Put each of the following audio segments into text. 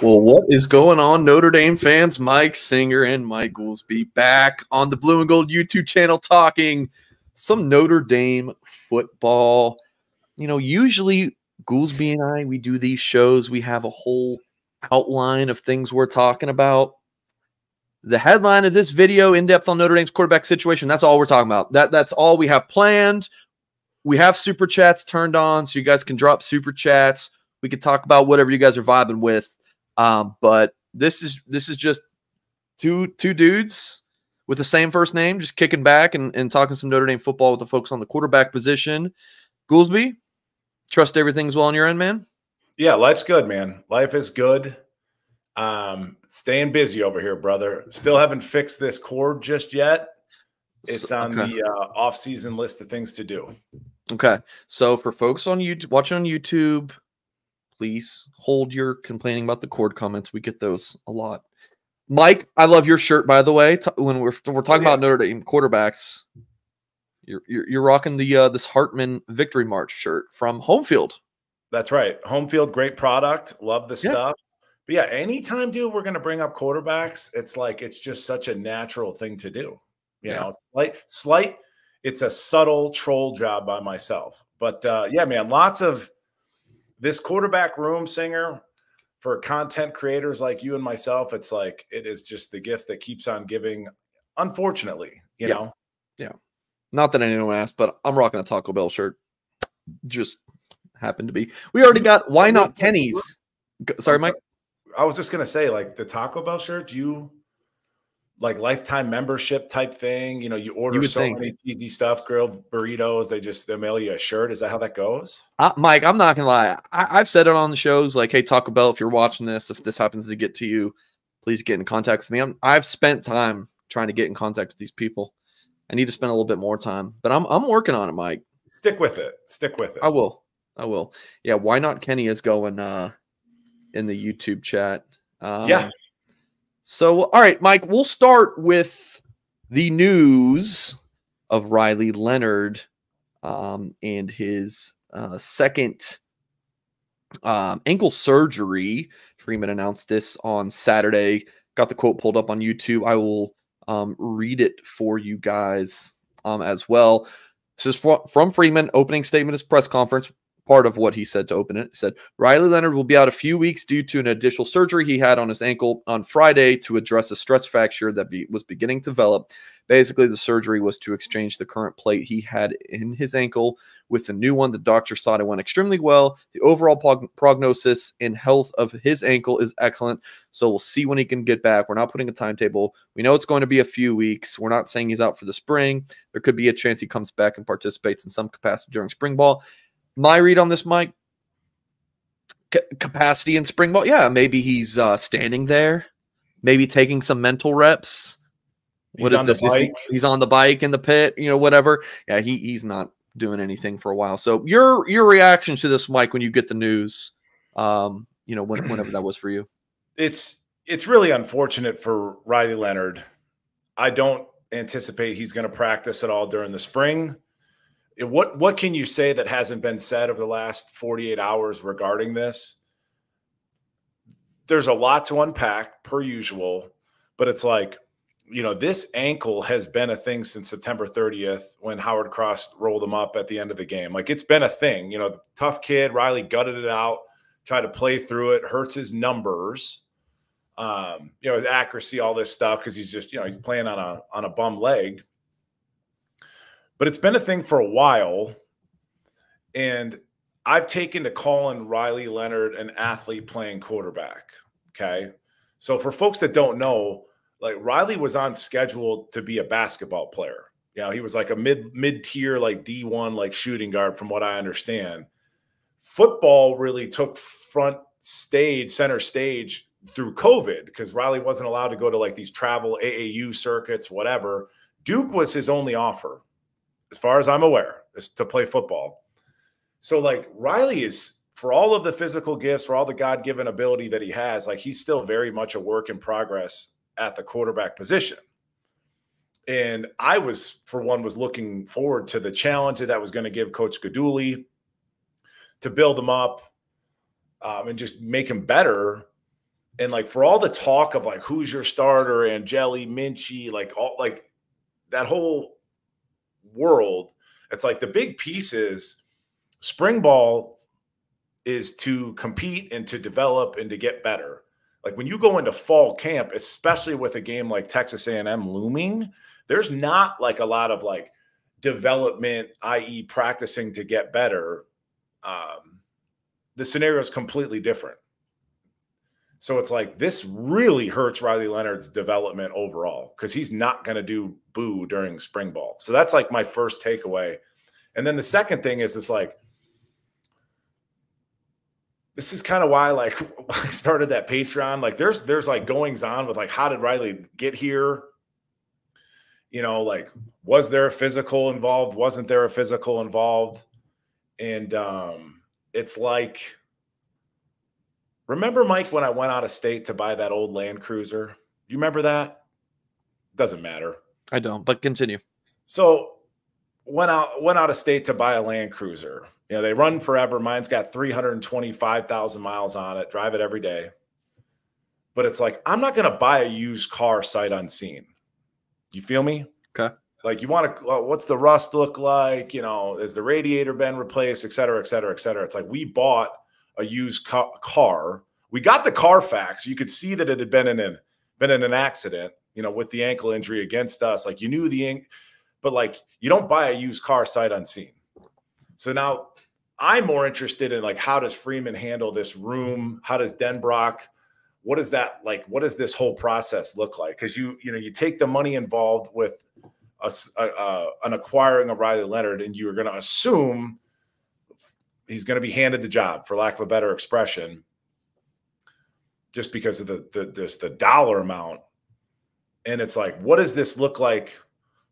Well, what is going on, Notre Dame fans? Mike Singer and Mike Goolsby back on the Blue and Gold YouTube channel talking some Notre Dame football. You know, usually Goolsby and I, we do these shows, we have a whole outline of things we're talking about. The headline of this video, in depth on Notre Dame's quarterback situation, that's all we're talking about. That That's all we have planned. We have super chats turned on, so you guys can drop super chats. We could talk about whatever you guys are vibing with. Um, but this is this is just two two dudes with the same first name, just kicking back and, and talking some Notre Dame football with the folks on the quarterback position. Goolsby, trust everything's well on your end, man. Yeah, life's good, man. Life is good. Um, staying busy over here, brother. Still haven't fixed this cord just yet. It's on okay. the uh, off-season list of things to do. Okay, so for folks on YouTube, watching on YouTube, please hold your complaining about the cord comments. We get those a lot. Mike, I love your shirt, by the way. When we're we're talking oh, yeah. about Notre Dame quarterbacks, you're, you're you're rocking the uh, this Hartman Victory March shirt from Home Field. That's right, Home Field, great product. Love the yeah. stuff. But yeah, anytime, dude, we're gonna bring up quarterbacks. It's like it's just such a natural thing to do. You yeah. know, slight, slight. It's a subtle troll job by myself, but uh, yeah, man, lots of this quarterback room singer for content creators like you and myself, it's like it is just the gift that keeps on giving. Unfortunately, you yeah. know. Yeah. Not that anyone asked, but I'm rocking a Taco Bell shirt. Just happened to be. We already got why not Kenny's. Sorry, Mike. I was just gonna say, like the Taco Bell shirt. Do you like lifetime membership type thing. You know, you order you so think. many cheesy stuff, grilled burritos, they just they mail you a shirt. Is that how that goes? Uh, Mike, I'm not gonna lie. I, have said it on the shows, like, hey, Taco Bell, if you're watching this, if this happens to get to you, please get in contact with me. I'm, I've spent time trying to get in contact with these people. I need to spend a little bit more time, but I'm I'm working on it, Mike. Stick with it. Stick with it. I will. I will. Yeah. Why not? Kenny is going uh in the YouTube chat. Um, yeah. So, all right, Mike, we'll start with the news of Riley Leonard um, and his uh, second um, ankle surgery. Freeman announced this on Saturday. Got the quote pulled up on YouTube. I will um, read it for you guys um, as well. This is from Freeman, opening statement his press conference part of what he said to open it. Said Riley Leonard will be out a few weeks due to an additional surgery he had on his ankle on Friday to address a stress fracture that be, was beginning to develop. Basically, the surgery was to exchange the current plate he had in his ankle with the new one. The doctors thought it went extremely well. The overall prog- prognosis and health of his ankle is excellent. So we'll see when he can get back. We're not putting a timetable. We know it's going to be a few weeks. We're not saying he's out for the spring. There could be a chance he comes back and participates in some capacity during spring ball my read on this, Mike, C- capacity in spring ball. Yeah, maybe he's uh, standing there, maybe taking some mental reps. What he's is this? He, he's on the bike in the pit, you know, whatever. Yeah, he he's not doing anything for a while. So your your reaction to this, Mike, when you get the news, um, you know, when, whenever that was for you. It's it's really unfortunate for Riley Leonard. I don't anticipate he's going to practice at all during the spring what what can you say that hasn't been said over the last 48 hours regarding this? There's a lot to unpack per usual, but it's like, you know, this ankle has been a thing since September 30th when Howard Cross rolled him up at the end of the game. Like it's been a thing, you know, tough kid, Riley gutted it out, tried to play through it, hurts his numbers. Um, you know, his accuracy, all this stuff, because he's just, you know, he's playing on a on a bum leg but it's been a thing for a while. And I've taken to calling Riley Leonard an athlete playing quarterback. Okay. So for folks that don't know, like Riley was on schedule to be a basketball player. You know, he was like a mid mid tier, like D1, like shooting guard, from what I understand. Football really took front stage, center stage through COVID because Riley wasn't allowed to go to like these travel AAU circuits, whatever. Duke was his only offer as far as I'm aware, is to play football. So like Riley is for all of the physical gifts, for all the God given ability that he has, like he's still very much a work in progress at the quarterback position. And I was, for one, was looking forward to the challenge that that was going to give Coach Guidugli to build him up um, and just make him better. And like for all the talk of like who's your starter, and Angeli Minchey, like all like that whole world, it's like the big piece is spring ball is to compete and to develop and to get better. Like when you go into fall camp, especially with a game like Texas A&M looming, there's not like a lot of like development, i.e., practicing to get better. Um, the scenario is completely different. So it's like this really hurts Riley Leonard's development overall because he's not going to do boo during spring ball. So that's like my first takeaway. And then the second thing is it's like this is kind of why like I started that Patreon. Like there's there's like goings on with like how did Riley get here? You know, like was there a physical involved? Wasn't there a physical involved? And um it's like remember Mike when I went out of state to buy that old Land Cruiser? You remember that? Doesn't matter. I don't, but continue. So went out went out of state to buy a Land Cruiser. You know, they run forever. Mine's got 325,000 miles on it. Drive it every day. But it's like I'm not going to buy a used car sight unseen. You feel me? Okay. Like you want to uh, well, what's the rust look like, you know, is the radiator been replaced, et cetera, et cetera, et cetera. It's like we bought a used ca- car. We got the Carfax. You could see that it had been in an been in an accident, you know, with the ankle injury against us. Like you knew the ink but like you don't buy a used car sight unseen. So now I'm more interested in like how does Freeman handle this room? How does Denbrock? What is that like? What does this whole process look like? Because you you know you take the money involved with a, a, an acquiring of Riley Leonard, and you're going to assume he's going to be handed the job, for lack of a better expression, just because of the the this the dollar amount. And it's like, what does this look like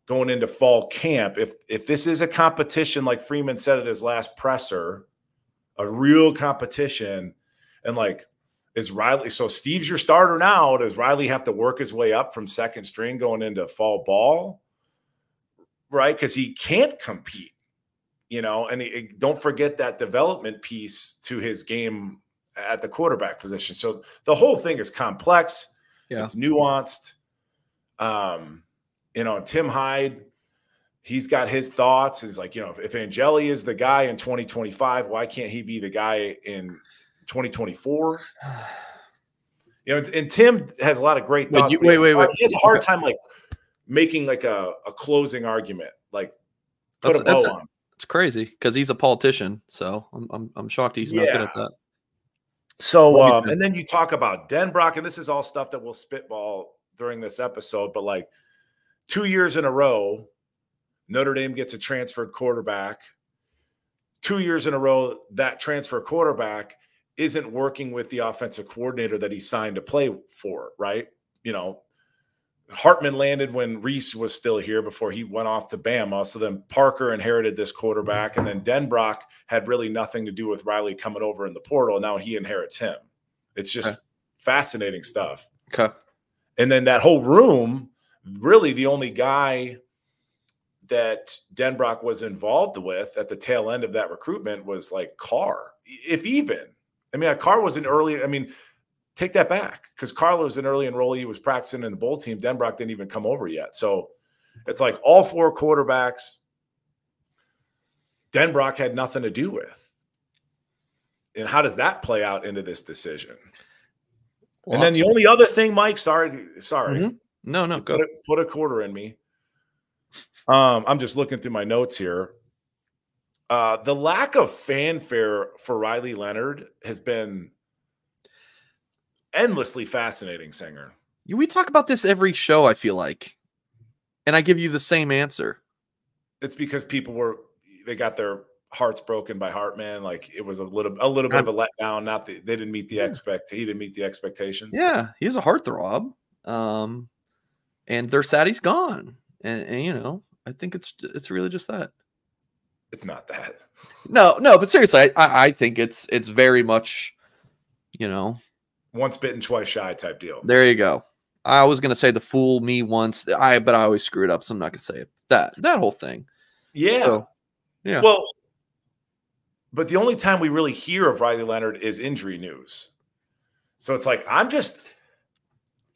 going into fall camp. If if this is a competition, like Freeman said at his last presser, a real competition, and like is Riley so Steve's your starter now? Does Riley have to work his way up from second string going into fall ball? Right? Because he can't compete, you know, and he, don't forget that development piece to his game at the quarterback position. So the whole thing is complex, yeah. it's nuanced. Um, you know, Tim Hyde, he's got his thoughts. He's like, you know, if, Angeli is the guy in 2025, why can't he be the guy in 2024? You know, and Tim has a lot of great thoughts. Wait, wait, wait, wait. He has a hard time like making like a, a closing argument, like put that's, a bow that's on. It's crazy because he's a politician, so I'm I'm, I'm shocked he's yeah. not good at that. So, um, and then you talk about Denbrock, and this is all stuff that we'll spitball during this episode, but like two years in a row, Notre Dame gets a transferred quarterback. Two years in a row, that transfer quarterback isn't working with the offensive coordinator that he signed to play for, right? You know, Hartman landed when Rees was still here before he went off to Bama. So then Parker inherited this quarterback, and then Denbrock had really nothing to do with Riley coming over in the portal. Now he inherits him. It's just okay. fascinating stuff. Okay. And then that whole room really the only guy that Denbrock was involved with at the tail end of that recruitment was like Carr, if even. I mean, Carr was an early, I mean, take that back because Carlo was an early enrollee. He was practicing in the bowl team. Denbrock didn't even come over yet. So it's like all four quarterbacks, Denbrock had nothing to do with. And how does that play out into this decision? And then the only other thing, Mike, sorry, sorry. Mm-hmm. No, no, go. Put a, put a quarter in me. Um, I'm just looking through my notes here. Uh, the lack of fanfare for Riley Leonard has been endlessly fascinating, Singer. We talk about this every show, I feel like. And I give you the same answer. It's because people were they got their hearts broken by Hartman. Like it was a little a little bit of a letdown. Not that they didn't meet the yeah. expect he didn't meet the expectations. Yeah, he's a heartthrob. Um, and they're sad he's gone. And, and you know, I think it's it's really just that. It's not that. No, no, but seriously, I, I think it's it's very much, you know, once bitten, twice shy type deal. There you go. I was gonna say the fool me once, I but I always screw it up, so I'm not gonna say it. That that whole thing. Yeah. So, yeah. Well, but the only time we really hear of Riley Leonard is injury news. So it's like I'm just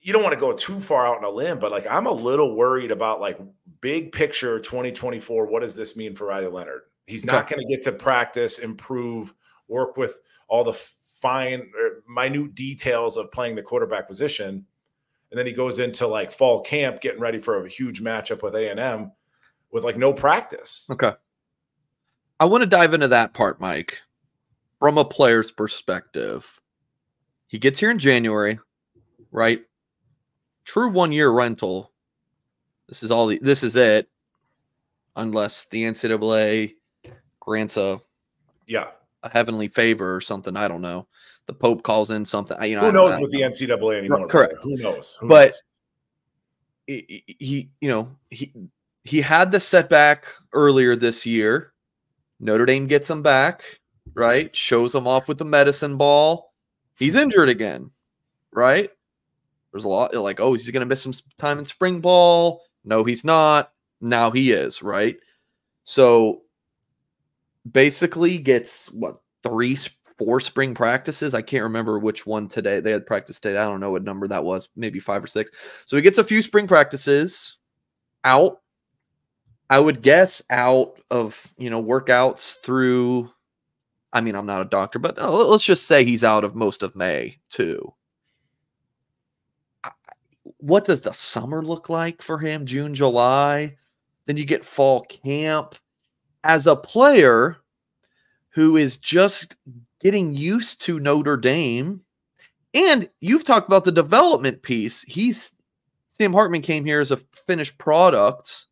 you don't want to go too far out on a limb, but like I'm a little worried about like big picture 2024. What does this mean for Riley Leonard? He's not going to get to practice, improve, work with all the fine or minute details of playing the quarterback position. And then he goes into like fall camp getting ready for a huge matchup with A&M with like no practice. Okay. I want to dive into that part, Mike, from a player's perspective. He gets here in January, right? True one year rental. This is all the, this is it, unless the NCAA grants a yeah a heavenly favor or something. I don't know. The Pope calls in something. You know, who knows with the NCAA anymore? Correct. Who knows? Who but knows? He, he, you know, he he had the setback earlier this year. Notre Dame gets him back, right? Shows him off with the medicine ball. He's injured again, right? There's a lot like, oh, he's going to miss some time in spring ball. No, he's not. Now he is, right? So basically gets what three, four spring practices. I can't remember which one today. They had practice today. I don't know what number that was, maybe five or six. So he gets a few spring practices out. I would guess out of you know workouts through. I mean, I'm not a doctor, but uh, let's just say he's out of most of May too. What does the summer look like for him? June, July. Then you get fall camp as a player who is just getting used to Notre Dame, and you've talked about the development piece. He's Sam Hartman came here as a finished product.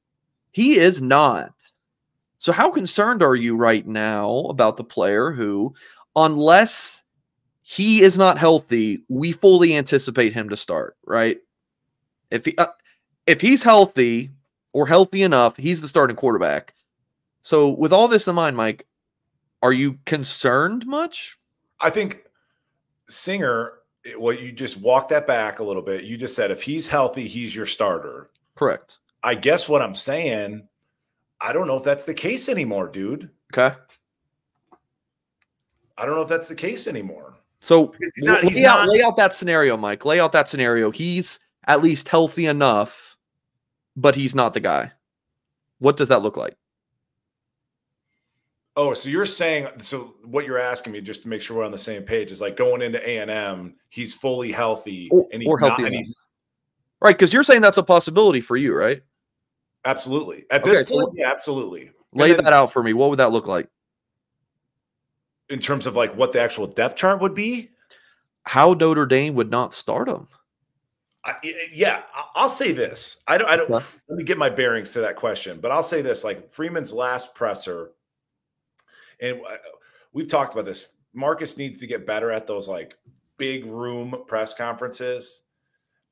He is not. So, how concerned are you right now about the player who, unless he is not healthy, we fully anticipate him to start, right? If he uh, if he's healthy or healthy enough, he's the starting quarterback. So, with all this in mind, Mike, are you concerned much? I think Singer, eh, well, you just walk that back a little bit. You just said if he's healthy, he's your starter. Correct. I guess what I'm saying, I don't know if that's the case anymore, dude. Okay. I don't know if that's the case anymore. So he's not, he's lay, not, out, lay out that scenario, Mike. Lay out that scenario. He's at least healthy enough, but he's not the guy. What does that look like? Oh, so you're saying so? What you're asking me, just to make sure we're on the same page, is like going into A and M, he's fully healthy or, and he's or healthy, not, he's, right? Because you're saying that's a possibility for you, right? Absolutely. At okay, this point, yeah, absolutely. Lay then, that out for me. What would that look like? In terms of like what the actual depth chart would be? How Notre Dame would not start him? I, yeah, I'll say this. I don't. I don't. Let me get my bearings to that question, but I'll say this: like Freeman's last presser and uh, we've talked about this. Marcus needs to get better at those like big room press conferences.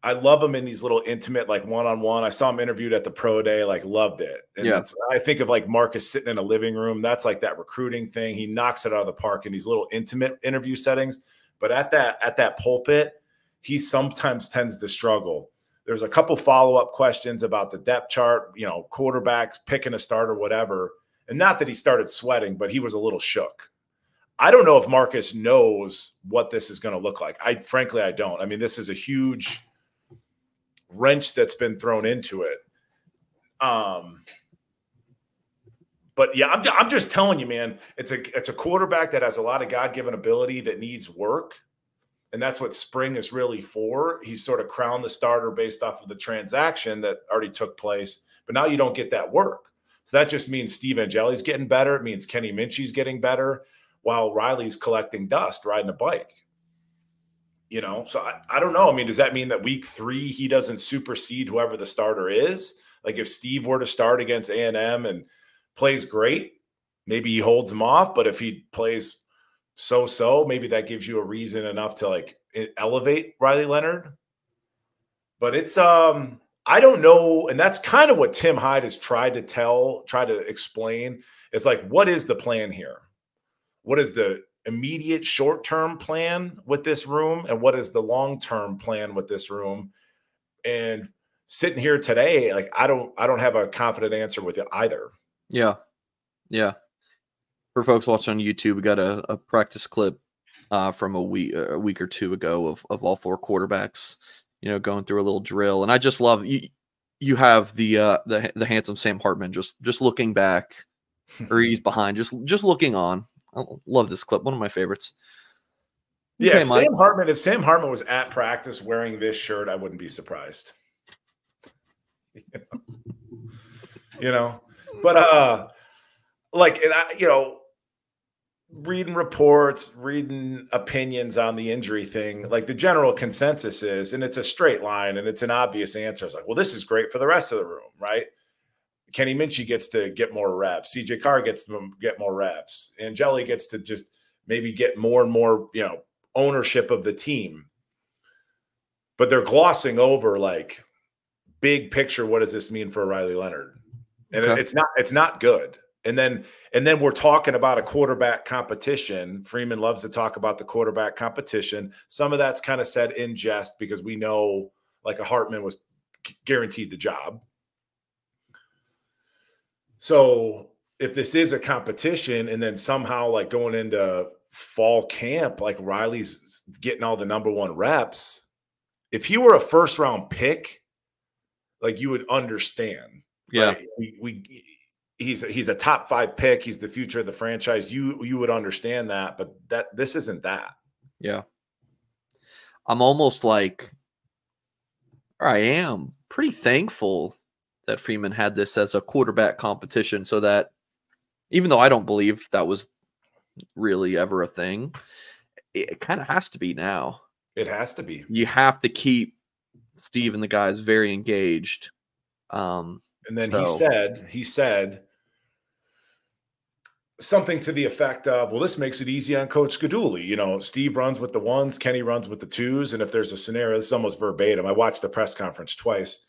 I love him in these little intimate, like one on one. I saw him interviewed at the pro day, like loved it. And yeah. I think of like Marcus sitting in a living room. That's like that recruiting thing. He knocks it out of the park in these little intimate interview settings. But at that at that pulpit, he sometimes tends to struggle. There's a couple follow up questions about the depth chart, you know, quarterbacks picking a starter, whatever. And not that he started sweating, but he was a little shook. I don't know if Marcus knows what this is going to look like. I frankly, I don't. I mean, this is a huge wrench that's been thrown into it. Um, but yeah, I'm, I'm just telling you, man, it's a it's a quarterback that has a lot of God given ability that needs work, and that's what spring is really for. He's sort of crowned the starter based off of the transaction that already took place, but now you don't get that work. So that just means Steve Angeli's getting better. It means Kenny Minchey's getting better while Riley's collecting dust riding a bike. You know, so I, I don't know. I mean, does that mean that week three he doesn't supersede whoever the starter is? Like if Steve were to start against A and M and plays great, maybe he holds him off. But if he plays so-so, maybe that gives you a reason enough to like elevate Riley Leonard. But it's um I don't know, and that's kind of what Tim Hyde has tried to tell, try to explain. Is like, what is the plan here? What is the immediate short term plan with this room, and what is the long term plan with this room? And sitting here today, like I don't, I don't have a confident answer with it either. Yeah, yeah. For folks watching on YouTube, we got a, a practice clip uh, from a week a week or two ago of of all four quarterbacks, you know, going through a little drill, and I just love you. You have the uh, the the handsome Sam Hartman just just looking back, or he's behind, just just looking on. I love this clip, one of my favorites. Yeah, okay, Sam Hartman. If Sam Hartman was at practice wearing this shirt, I wouldn't be surprised. you, know? you know, but uh, like, and I, you know, reading reports, reading opinions on the injury thing, like the general consensus is, and it's a straight line and it's an obvious answer. It's like, well, this is great for the rest of the room, right? Kenny Minchey gets to get more reps. CJ Carr gets to get more reps. and Angeli gets to just maybe get more and more, you know, ownership of the team. But they're glossing over like big picture. What does this mean for Riley Leonard? And okay. it's not it's not good. And then and then we're talking about a quarterback competition. Freeman loves to talk about the quarterback competition. Some of that's kind of said in jest because we know like a Hartman was guaranteed the job. So if this is a competition and then somehow like going into fall camp, like Riley's getting all the number one reps, if he were a first round pick, like you would understand. Yeah. Right? We, we he's he's a top five pick. He's the future of the franchise. You you would understand that, but that this isn't that. Yeah. I'm almost like I am pretty thankful that Freeman had this as a quarterback competition so that even though I don't believe that was really ever a thing, it kind of has to be now. It has to be. You have to keep Steve and the guys very engaged. Um, and then so. he said, he said something to the effect of, well, this makes it easy on Coach Guidugli. You know, Steve runs with the ones, Kenny runs with the twos. And if there's a scenario, this is almost verbatim. I watched the press conference twice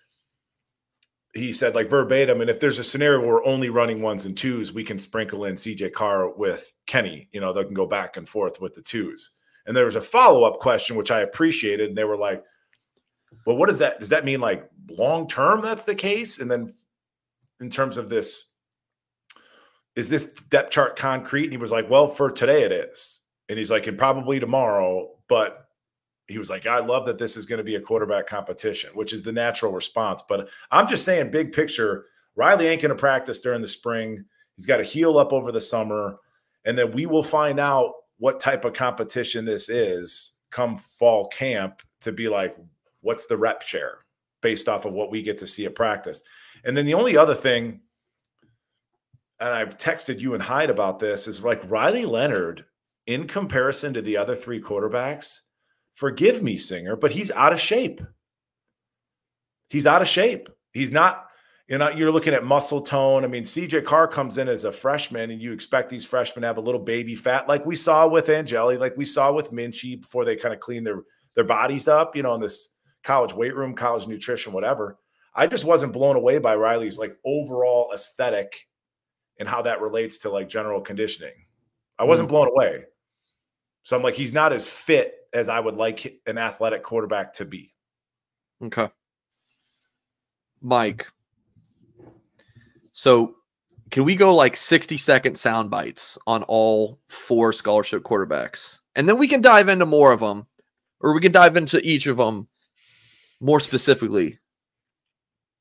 he said like verbatim and if there's a scenario where we're only running ones and twos we can sprinkle in cj carr with kenny you know they can go back and forth with the twos and there was a follow-up question which i appreciated and they were like well what does that does that mean like long term that's the case and then in terms of this is this depth chart concrete and he was like well for today it is and he's like and probably tomorrow but he was like, I love that this is going to be a quarterback competition, which is the natural response. But I'm just saying, big picture, Riley ain't going to practice during the spring. He's got to heal up over the summer. And then we will find out what type of competition this is come fall camp to be like, what's the rep share based off of what we get to see at practice. And then the only other thing, and I've texted you and Hyde about this, is like Riley Leonard, in comparison to the other three quarterbacks, Forgive me, singer, but he's out of shape. He's out of shape. He's not, you know, you're looking at muscle tone. I mean, CJ Carr comes in as a freshman, and you expect these freshmen to have a little baby fat, like we saw with Angeli, like we saw with Minchey before they kind of clean their their bodies up, you know, in this college weight room, college nutrition, whatever. I just wasn't blown away by Riley's like overall aesthetic and how that relates to like general conditioning. I wasn't mm. blown away. So I'm like, he's not as fit as I would like an athletic quarterback to be. Okay. Mike. So can we go like 60 second sound bites on all four scholarship quarterbacks? And then we can dive into more of them, or we can dive into each of them more specifically.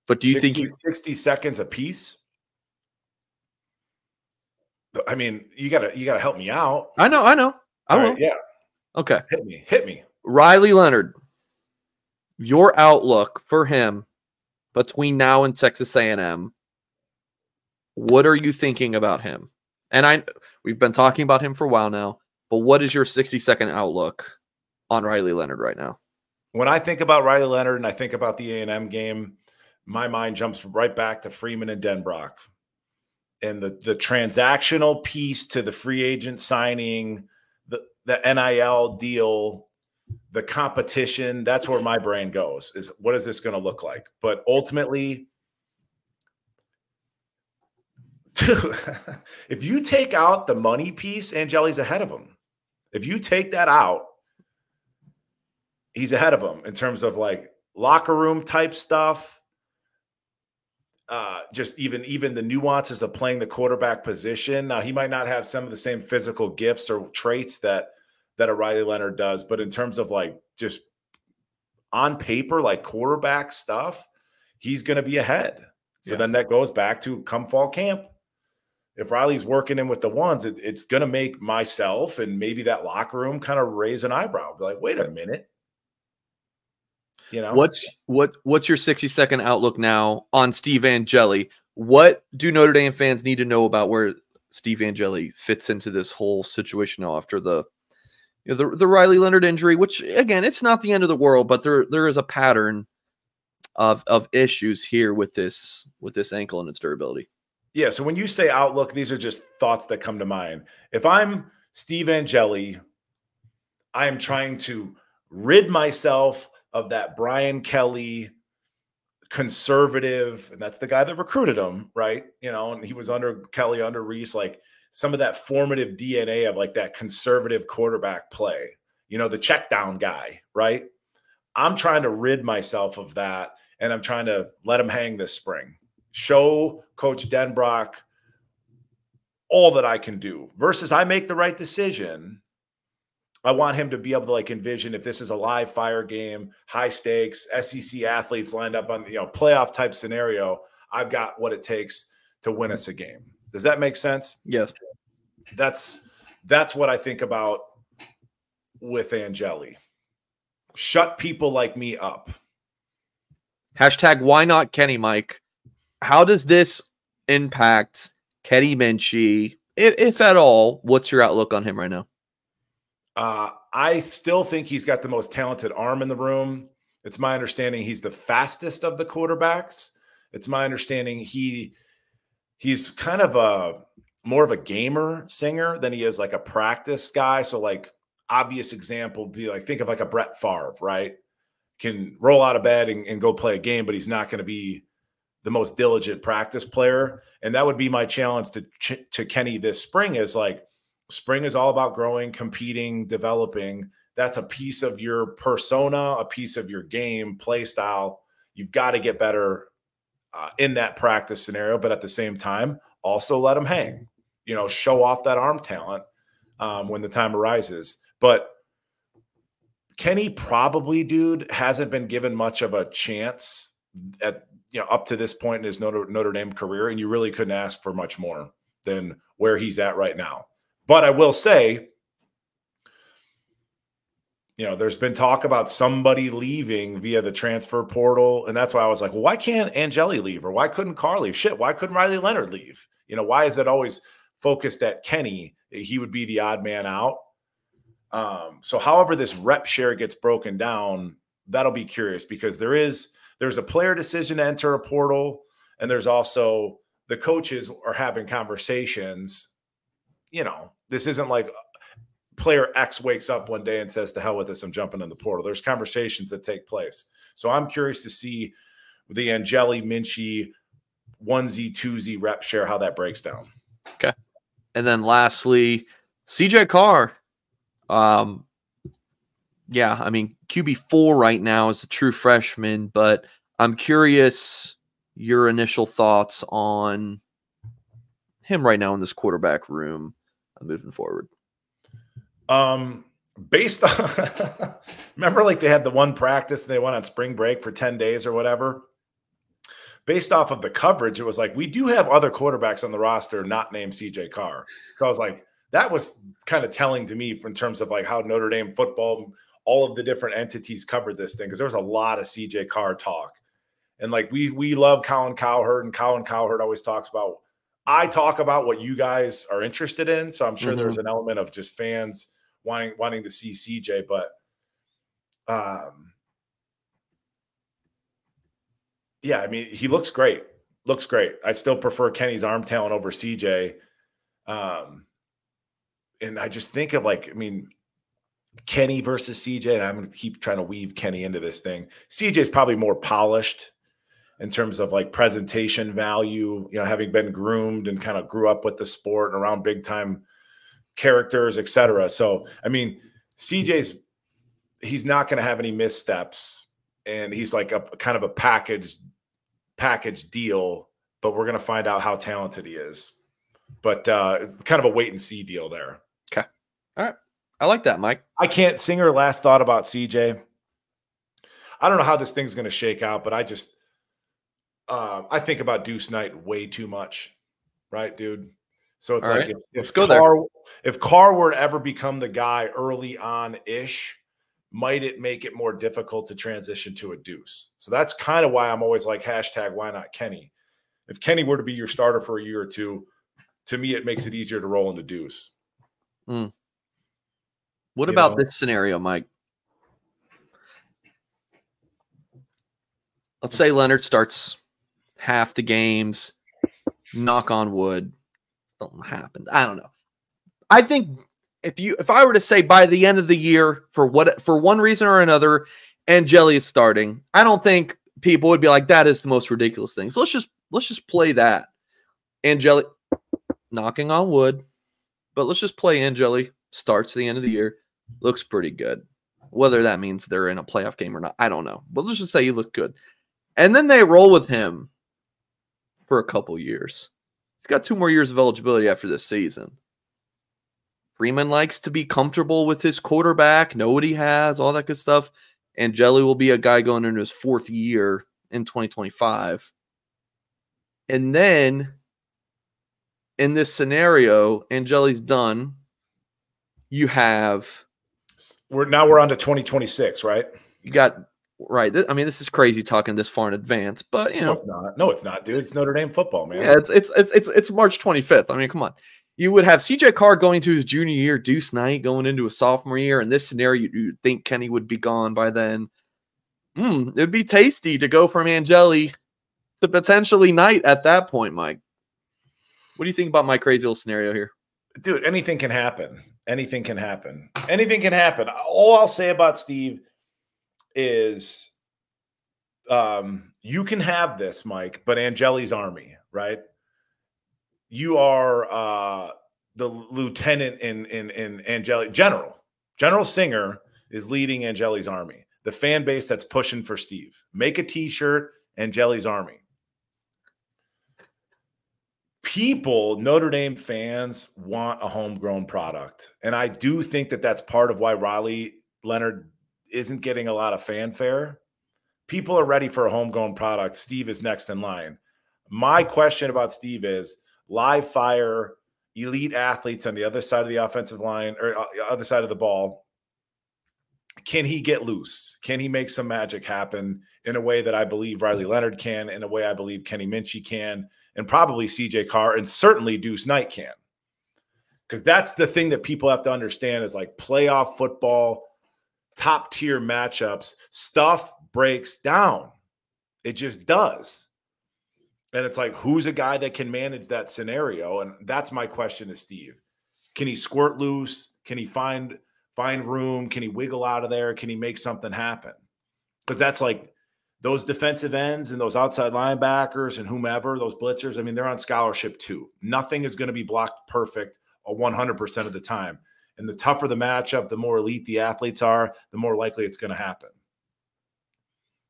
But do you 60, think you 60 seconds a piece? I mean, you gotta you gotta help me out. I know, I know. I will. Right, yeah. Okay. Hit me. Hit me. Riley Leonard, your outlook for him between now and Texas A&M. What are you thinking about him? And I we've been talking about him for a while now, but what is your 60 second outlook on Riley Leonard right now? When I think about Riley Leonard and I think about the A&M game, my mind jumps right back to Freeman and Denbrock. And the the transactional piece to the free agent signing, the the NIL deal, the competition, that's where my brain goes is what is this going to look like? But ultimately, if you take out the money piece, Angeli's ahead of him. If you take that out, he's ahead of him in terms of like locker room type stuff. Uh, just even even the nuances of playing the quarterback position. Now he might not have some of the same physical gifts or traits that that a Riley Leonard does, but in terms of like just on paper, like quarterback stuff, he's going to be ahead. So yeah. then that goes back to come fall camp. If Riley's working in with the ones, it, it's going to make myself and maybe that locker room kind of raise an eyebrow. Be like, wait a minute. You know, what's what what's your 60 second outlook now on Steve Angeli? What do Notre Dame fans need to know about where Steve Angeli fits into this whole situation now after the you know, the the Riley Leonard injury, which again, it's not the end of the world, but there there is a pattern of of issues here with this with this ankle and its durability. Yeah. So when you say outlook, these are just thoughts that come to mind. If I'm Steve Angeli, I am trying to rid myself of that Brian Kelly conservative, and that's the guy that recruited him, right? You know, and he was under Kelly, under Rees, like some of that formative DNA of like that conservative quarterback play, you know, the check down guy, right? I'm trying to rid myself of that and I'm trying to let him hang this spring. Show Coach Denbrock all that I can do versus I make the right decision. I want him to be able to like envision if this is a live fire game, high stakes, SEC athletes lined up on you know playoff type scenario. I've got what it takes to win us a game. Does that make sense? Yes. That's that's what I think about with Angeli. Shut people like me up. Hashtag why not Kenny Mike? How does this impact Kenny Minchey, if, if at all? What's your outlook on him right now? Uh, I still think he's got the most talented arm in the room. It's my understanding he's the fastest of the quarterbacks. It's my understanding he he's kind of a more of a gamer singer than he is like a practice guy. So like obvious example be like think of like a Brett Favre, right? can roll out of bed and, and go play a game, but he's not going to be the most diligent practice player. And that would be my challenge to to Kenny this spring is like spring is all about growing, competing, developing. That's a piece of your persona, a piece of your game, play style. You've got to get better uh, in that practice scenario, but at the same time, also let them hang. You know, show off that arm talent um, when the time arises. But Kenny probably, dude, hasn't been given much of a chance at you know up to this point in his Notre, Notre Dame career, and you really couldn't ask for much more than where he's at right now. But I will say, you know, there's been talk about somebody leaving via the transfer portal, and that's why I was like, well, why can't Angeli leave, or why couldn't Carr leave? Shit, why couldn't Riley Leonard leave? You know, why is it always focused at Kenny? He would be the odd man out. Um, so however this rep share gets broken down, that'll be curious because there is there's a player decision to enter a portal, and there's also the coaches are having conversations. You know, this isn't like player X wakes up one day and says, "To hell with this, I'm jumping in the portal." There's conversations that take place. So I'm curious to see the Angeli Minchey onesie twosie rep share how that breaks down. Okay, and then lastly, CJ Carr um, yeah, I mean QB four right now is a true freshman, but I'm curious your initial thoughts on him right now in this quarterback room uh, moving forward. Um, based on remember, like they had the one practice and they went on spring break for 10 days or whatever. Based off of the coverage, it was like we do have other quarterbacks on the roster not named CJ Carr. So I was like, that was kind of telling to me in terms of like how Notre Dame football, all of the different entities covered this thing because there was a lot of CJ Carr talk. And like we we love Colin Cowherd, and Colin Cowherd always talks about. I talk about what you guys are interested in, so I'm sure mm-hmm. there's an element of just fans wanting wanting to see CJ, but um, yeah, I mean he looks great, looks great. I still prefer Kenny's arm talent over CJ. Um, and I just think of like, I mean, Kenny versus CJ, and I'm going to keep trying to weave Kenny into this thing. CJ is probably more polished in terms of like presentation value, you know, having been groomed and kind of grew up with the sport and around big time characters, etc. So, I mean, CJ's he's not going to have any missteps, and he's like a kind of a package package deal. But we're going to find out how talented he is. But uh, it's kind of a wait and see deal there. Okay. All right. I like that, Mike. I can't Singer last thought about CJ. I don't know how this thing's going to shake out, but I just uh, I think about Deuce Knight way too much, right, dude? So it's All like right. if, if Carr, there. if Carr were to ever become the guy early on ish, might it make it more difficult to transition to a deuce? So that's kind of why I'm always like hashtag why not Kenny. If Kenny were to be your starter for a year or two, to me it makes it easier to roll into deuce. Mm. What you about know? this scenario, Mike? Let's say Leonard starts half the games. Knock on wood, something happened. I don't know. I think if you if I were to say by the end of the year for what for one reason or another, Angeli is starting, I don't think people would be like that is the most ridiculous thing. So let's just let's just play that. Angeli knocking on wood, but let's just play Angeli starts the end of the year. Looks pretty good. Whether that means they're in a playoff game or not, I don't know. But let's just say you look good. And then they roll with him for a couple years. He's got two more years of eligibility after this season. Freeman likes to be comfortable with his quarterback, know what he has, all that good stuff. Angeli will be a guy going into his fourth year in 2025. And then in this scenario, Angeli's done. You have we're now we're on to 2026, right? You got right. I mean, this is crazy talking this far in advance, but you know, no, it's not. No, it's not, dude. It's Notre Dame football, man. Yeah, it's it's it's it's, it's March 25th. I mean, come on you would have CJ Carr going to his junior year, Deuce Knight going into a sophomore year. In this scenario, you, you think Kenny would be gone by then. Mm, it'd be tasty to go from Angeli to potentially Knight at that point, Mike. What do you think about my crazy little scenario here? Dude, anything can happen. Anything can happen. Anything can happen. All I'll say about Steve is um, you can have this, Mike, but Angeli's army, right? you are uh, the lieutenant in in in Angeli General. General Singer is leading Angeli's army. The fan base that's pushing for Steve. Make a T-shirt, Angeli's army. People, Notre Dame fans want a homegrown product, and I do think that that's part of why Riley Leonard isn't getting a lot of fanfare. People are ready for a homegrown product. Steve is next in line. My question about Steve is live fire, elite athletes on the other side of the offensive line or uh, other side of the ball. Can he get loose? Can he make some magic happen in a way that I believe Riley Leonard can, in a way I believe Kenny Minchey can, and probably CJ Carr, and certainly Deuce Knight can? Because that's the thing that people have to understand is like playoff football, top tier matchups, stuff breaks down. It just does. And it's like, who's a guy that can manage that scenario? And that's my question to Steve. Can he squirt loose? Can he find find room? Can he wiggle out of there? Can he make something happen? Because that's like those defensive ends and those outside linebackers and whomever, those blitzers, I mean, they're on scholarship too. Nothing is going to be blocked perfect 100% of the time. And the tougher the matchup, the more elite the athletes are, the more likely it's going to happen.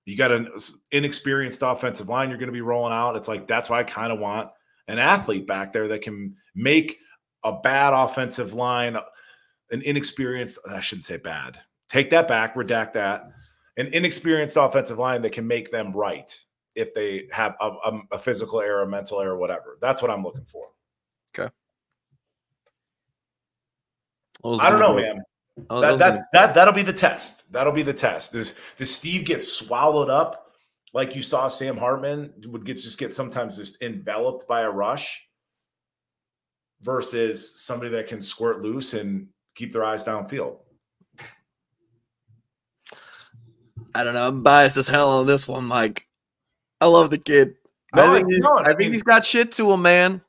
You got an inexperienced offensive line you're going to be rolling out. It's like that's why I kind of want an athlete back there that can make a bad offensive line, an inexperienced, I shouldn't say bad. Take that back, redact that. An inexperienced offensive line that can make them right if they have a, a, physical error, a mental error, whatever. That's what I'm looking for. Okay. I don't know, man. Oh, that, that's that. That'll be the test. That'll be the test. Does does Steve get swallowed up like you saw Sam Hartman would get just get sometimes just enveloped by a rush versus somebody that can squirt loose and keep their eyes downfield? I don't know. I'm biased as hell on this one, Mike. I love the kid. No, I think, no, I, I mean, think he's got shit to him, man.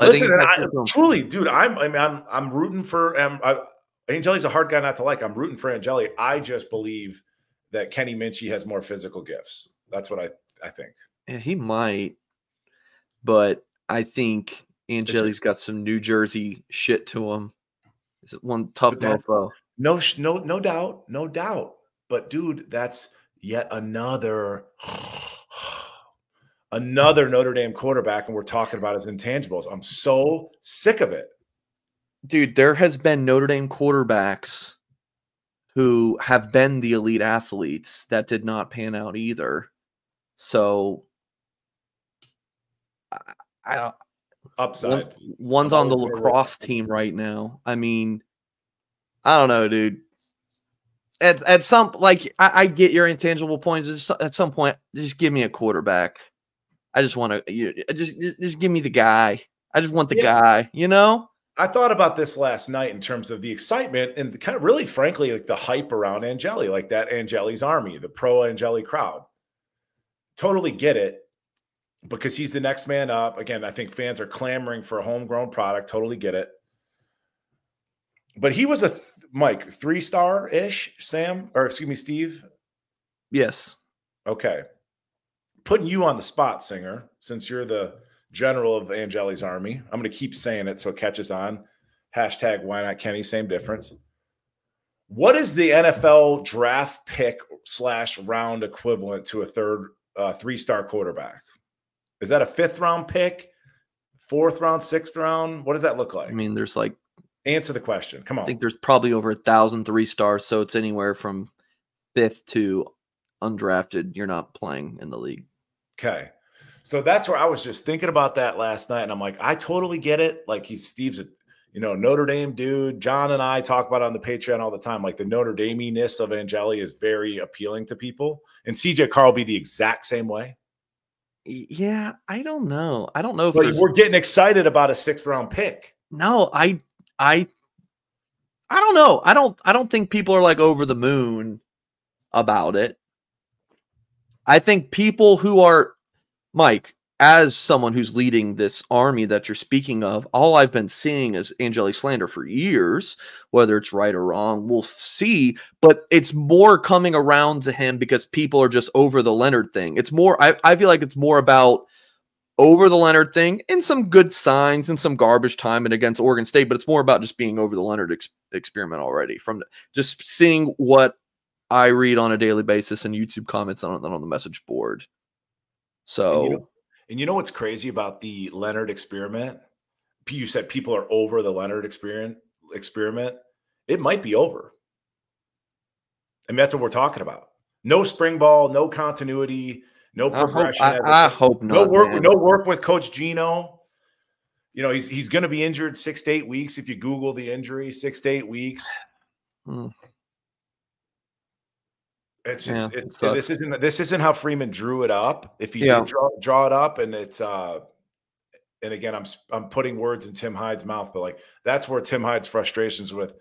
Listen, I, truly, dude, I'm I mean, I'm I'm rooting for um, I, Angeli's a hard guy not to like. I'm rooting for Angeli. I just believe that Kenny Minchey has more physical gifts. That's what I I think. Yeah, he might, but I think Angeli's got some New Jersey shit to him. Is it one tough mofo? No, no, no doubt, no doubt. But dude, that's yet another another Notre Dame quarterback, and we're talking about his intangibles. I'm so sick of it. dude, there has been Notre Dame quarterbacks who have been the elite athletes that did not pan out either. So I, I don't Upside. one, one's on the always gonna roll lacrosse team right now. I mean, I don't know, dude. At at some like I, I get your intangible points. At some point, just give me a quarterback. I just want to you uh, just just just give me the guy. I just want the Yeah. guy. You know. I thought about this last night in terms of the excitement and the kind of really, frankly, like the hype around Angeli, like that Angeli's army, the pro Angeli crowd. Totally get it because he's the next man up. Again, I think fans are clamoring for a homegrown product. Totally get it. But he was a th- Mike three star ish, Sam, or excuse me, Steve. Yes. Okay. Putting you on the spot, singer, since you're the general of Angeli's army. I'm going to keep saying it so it catches on. Hashtag why not Kenny, same difference. What is the NFL draft pick slash round equivalent to a third uh, three star quarterback? Is that a fifth round pick, fourth round, sixth round? What does that look like? I mean, there's like Answer the question. Come on. I think there's probably over a thousand three stars, so it's anywhere from fifth to undrafted. You're not playing in the league. Okay. So that's where I was just thinking about that last night. And I'm like, I totally get it. Like he's Steve's a you know, Notre Dame dude. John and I talk about it on the Patreon all the time. Like the Notre Dame-ness of Angeli is very appealing to people. And CJ Carl be the exact same way. Yeah, I don't know. I don't know if we're getting excited about a sixth round pick. no. I I I don't know. I don't I don't think people are like over the moon about it. I think people who are Mike, as someone who's leading this army that you're speaking of, all I've been seeing is Angeli slander for years, whether it's right or wrong, we'll see. But it's more coming around to him because people are just over the Leonard thing. It's more, I, I feel like it's more about over the Leonard thing and some good signs and some garbage time and against Oregon State, but it's more about just being over the Leonard ex- experiment already from the, just seeing what I read on a daily basis and YouTube comments on, on the message board. So And you, know, and you know what's crazy about the Leonard experiment? You said people are over the Leonard experiment. Experiment. It might be over. I mean, that's what we're talking about. No spring ball, no continuity, no I hope, progression. I, as a- I hope not. no work, man. no work with Coach Gino. You know, he's he's going to be injured six to eight weeks. If you Google the injury, six to eight weeks. Hmm. It's just it it's, sucks. this isn't this isn't how Freeman drew it up. If he Yeah. did draw draw it up, and it's uh, and again, I'm I'm putting words in Tim Hyde's mouth, but like that's where Tim Hyde's frustrations with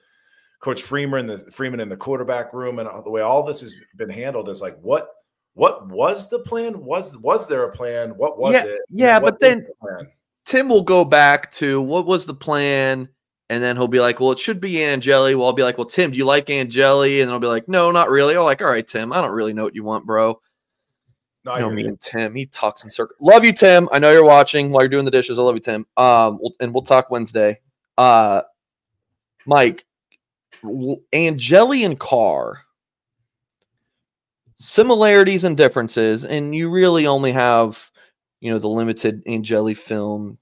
Coach Freeman, the Freeman in the quarterback room, and the way all this has been handled is like what what was the plan? Was was there a plan? What was Yeah, it? Yeah, but then- the? Tim will go back to what was the plan, and then he'll be like, "Well, it should be Angeli." Well, I'll be like, "Well, Tim, do you like Angeli?" And then I'll be like, "No, not really." I'm like, "All right, Tim, I don't really know what you want, bro." no, I You know me and Tim. He talks in circles. Love you, Tim. I know you're watching while you're doing the dishes. I love you, Tim. Um, we'll, and we'll talk Wednesday. Uh, Mike, Angeli and Carr, similarities and differences, and you really only have, you know, the limited Angeli film,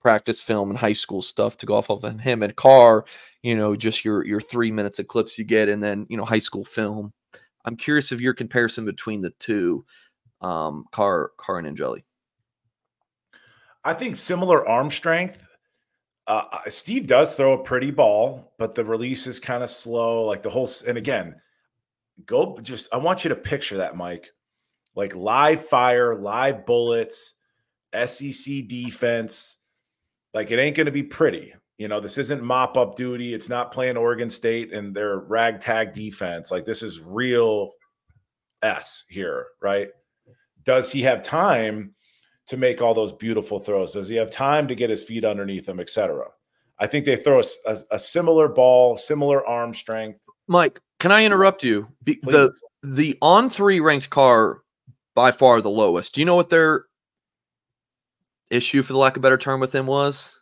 practice film, and high school stuff to go off of. And him and Carr, you know, just your your three minutes of clips you get, and then you know, high school film. I'm curious of your comparison between the two, um, Carr, Carr and Angeli. I think similar arm strength. Uh, uh, Steve does throw a pretty ball, but the release is kind of slow. Like the whole, and again, go just. I want you to picture that, Mike, like live fire, live bullets, SEC defense. Like it ain't going to be pretty. You know, this isn't mop up duty. It's not playing Oregon State and their ragtag defense. Like this is real S here, right? Does he have time to make all those beautiful throws? Does he have time to get his feet underneath him, etc.? I think they throw a similar ball, similar arm strength. Mike, can I interrupt you? Be- the the On3 ranked Carr by far the lowest. Do you know what their issue, for the lack of a better term, with him was?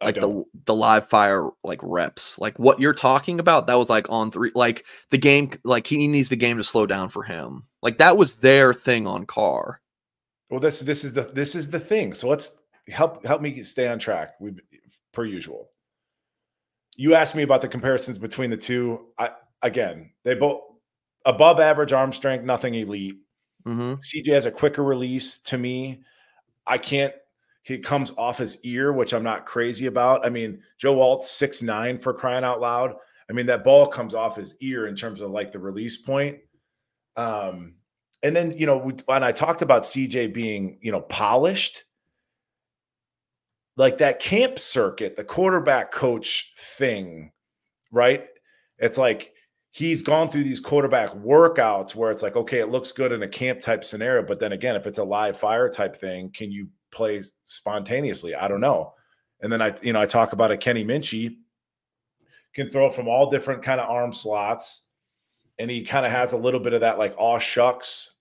I Like the the live fire like reps, like what you're talking about. That was like On3, like the game, like he needs the game to slow down for him. Like that was their thing on Carr. Well, this this is the this is the thing. So let's help help me stay on track. We per usual. You asked me about the comparisons between the two. I again, they both above average arm strength, nothing elite. Mm-hmm. CJ has a quicker release to me. I can't. He comes off his ear, which I'm not crazy about. I mean, Joe Alt's six nine for crying out loud. I mean, that ball comes off his ear in terms of like the release point. Um, and then you know when I talked about CJ being you know polished, like that camp circuit, the quarterback coach thing, right? It's like he's gone through these quarterback workouts where it's like, okay, it looks good in a camp type scenario. But then again, if it's a live fire type thing, can you play spontaneously? I don't know. And then I, you know, I talk about a Kenny Minchey can throw from all different kind of arm slots. And he kind of has a little bit of that like aw shucks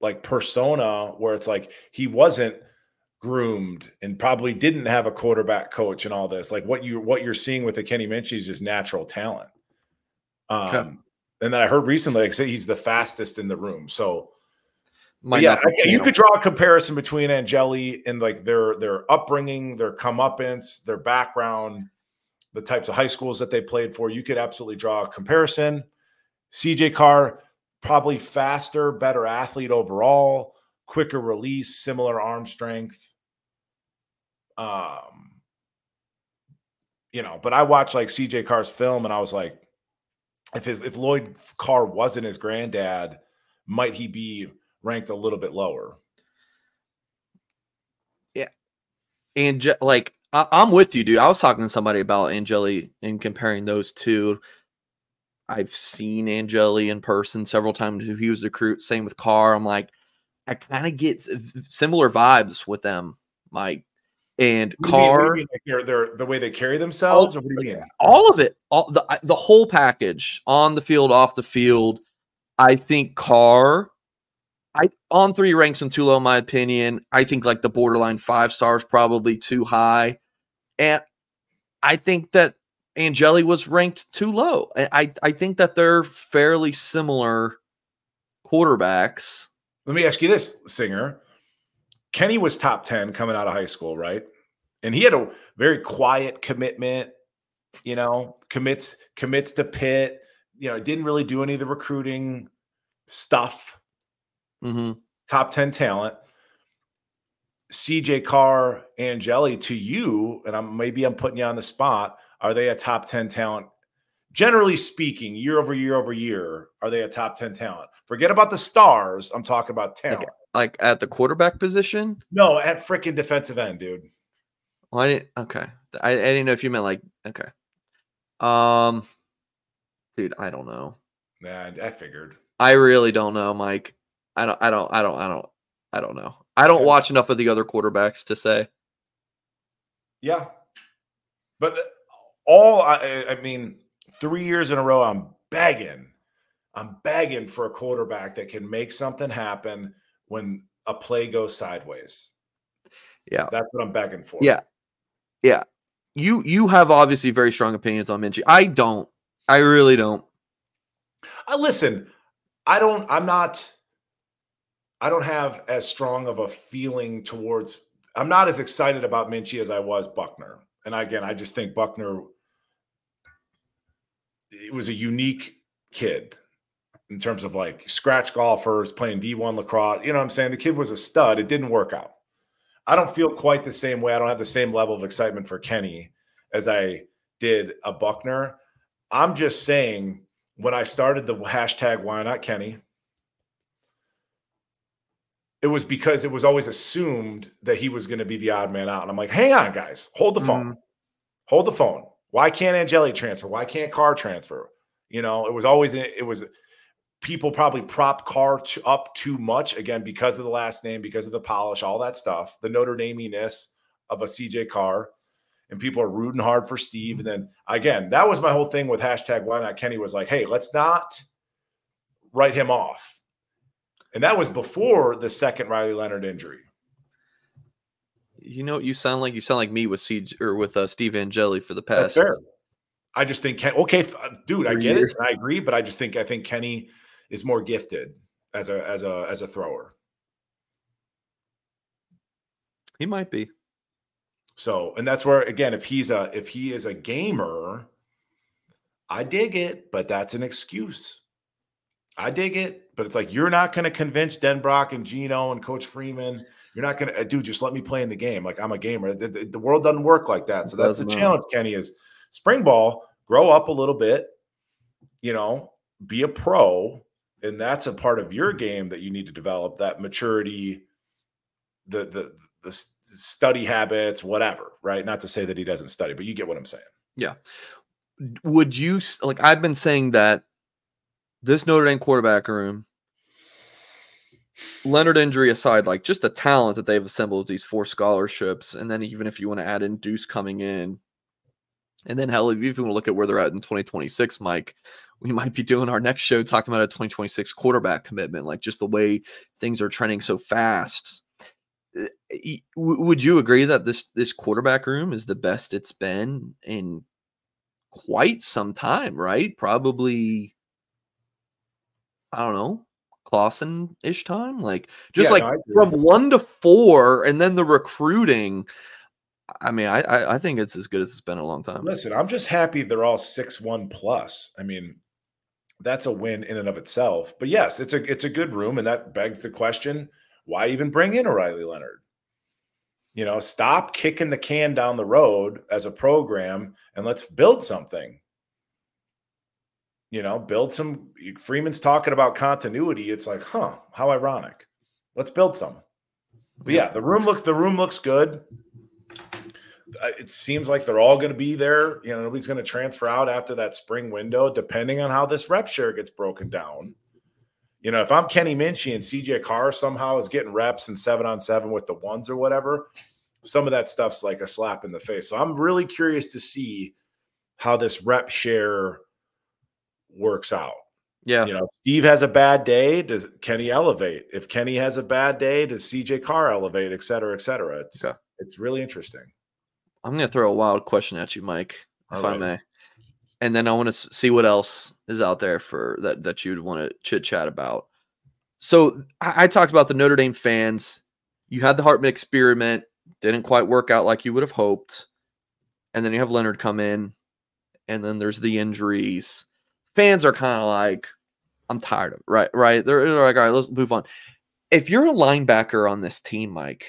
like persona where it's like he wasn't groomed and probably didn't have a quarterback coach and all this. Like what you what you're seeing with the Kenny Minchey is just natural talent. Um, okay. and then I heard recently, like I said, he's the fastest in the room. So yeah, you could draw a comparison between Angeli and like their their upbringing, their comeuppance, their background, the types of high schools that they played for. You could absolutely draw a comparison. CJ Carr, probably faster, better athlete overall, quicker release, similar arm strength. Um, you know, but I watched like CJ Carr's film and I was like, if if Lloyd Carr wasn't his granddad, might he be ranked a little bit lower? Yeah, and like I, am with you, dude. I was talking to somebody about Angeli and comparing those two. I've seen Angeli in person several times. He was a recruit. Same with Carr. I'm like, I kind of get similar vibes with them, Mike. And Carr, mean, like they're, they're, the way they carry themselves, all, all of it, all the the whole package on the field, off the field. I think Carr, I On3 ranks him too low, in my opinion. I think like the borderline five stars probably too high, and I think that Angeli was ranked too low. I I think that they're fairly similar quarterbacks. Let me ask you this, Singer. Kenny was top 10 coming out of high school, right? And he had a very quiet commitment, you know, commits commits to Pitt, you know, didn't really do any of the recruiting stuff. Mm-hmm. Top 10 talent. CJ Carr, Angeli to you, and I'm maybe I'm putting you on the spot. Are they a top 10 talent? Generally speaking, year over year over year, are they a top 10 talent? Forget about the stars. I'm talking about talent. Like, like at the quarterback position? No, at freaking defensive end, dude. Well, I didn't okay. I, I didn't know if you meant like okay. Um dude, I don't know. Nah, I figured. I really don't know, Mike. I don't I don't I don't I don't I don't know. I don't watch enough of the other quarterbacks to say. Yeah. But uh, all I, I mean, three years in a row, I'm begging, I'm begging for a quarterback that can make something happen when a play goes sideways. Yeah, that's what I'm begging for. Yeah, yeah. You you have obviously very strong opinions on Minchey. I don't. I really don't. I listen. I don't. I'm not. I don't have as strong of a feeling towards. I'm not as excited about Minchey as I was Buchner. And again, I just think Buchner it was a unique kid in terms of like scratch golfers playing D1 lacrosse. You know what I'm saying? The kid was a stud. It didn't work out. I don't feel quite the same way. I don't have the same level of excitement for Kenny as I did a Buchner. I'm just saying when I started the hashtag why not Kenny, it was because it was always assumed that he was going to be the odd man out. And I'm like, hang on, guys, hold the phone. Mm. Hold the phone. Why can't Angeli transfer? Why can't Carr transfer? You know, it was always it was people probably prop Carr up too much again because of the last name, because of the polish, all that stuff, the Notre Dameness of a CJ Carr, and people are rooting hard for Steve. And then again, that was my whole thing with hashtag Why Not Kenny was like, hey, let's not write him off, and that was before the second Riley Leonard injury you know, what you sound like you sound like me with Siege or with uh, Steve Angeli for the past. That's fair. I just think, Ken, okay, uh, dude, I get it, I agree, but I just think I think Kenny is more gifted as a as a as a thrower. He might be. So, and that's where again, if he's a if he is a gamer, I dig it, but that's an excuse. I dig it, but it's like you're not going to convince Denbrock and Gino and Coach Freeman. You're not going to, dude. Just let me play in the game. Like I'm a gamer. The, the, the world doesn't work like that. So that's the challenge, Kenny. Is spring ball grow up a little bit. You know, be a pro, and that's a part of your game that you need to develop that maturity, the the the study habits, whatever. Right? Not to say that he doesn't study, but you get what I'm saying. Yeah. Would you like? I've been saying that this Notre Dame quarterback room, Leonard injury aside, like just the talent that they've assembled these four scholarships, and then even if you want to add in Deuce coming in, and then hell, if you to look at where they're at in 2026, Mike, we might be doing our next show talking about a 2026 quarterback commitment, like just the way things are trending so fast. Eh, would you agree that this this quarterback room is the best it's been in quite some time, right? Probably I don't know, Clausen ish time. Like just yeah, like no, from one to four, and then the recruiting. I mean, I, I, I think it's as good as it's been a long time. Listen, I'm just happy they're all six one plus. I mean, that's a win in and of itself. But yes, it's a it's a good room, and that begs the question: Why even bring in a Riley Leonard? You know, stop kicking the can down the road as a program, and let's build something you know, build some. Freeman's talking about continuity. It's like, huh, how ironic. Let's build some. But yeah, the room looks the room looks good. It seems like they're all going to be there. You know, nobody's going to transfer out after that spring window, depending on how this rep share gets broken down. You know, if I'm Kenny Minchey and CJ Carr somehow is getting reps and seven on seven with the ones or whatever, some of that stuff's like a slap in the face. So I'm really curious to see how this rep share works out. Yeah. You know, Steve has a bad day. Does Kenny elevate? If Kenny has a bad day, does CJ Carr elevate, et cetera, et cetera? It's okay. it's really interesting. I'm gonna throw a wild question at you, Mike, if right. I may. And then I want to see what else is out there for that that you'd want to chit chat about. So I, I talked about the Notre Dame fans. You had the Hartman experiment, didn't quite work out like you would have hoped. And then you have Leonard come in, and then there's the injuries fans are kind of like, I'm tired of it. Right, right. They're, they're like, all right, let's move on. If you're a linebacker on this team, Mike,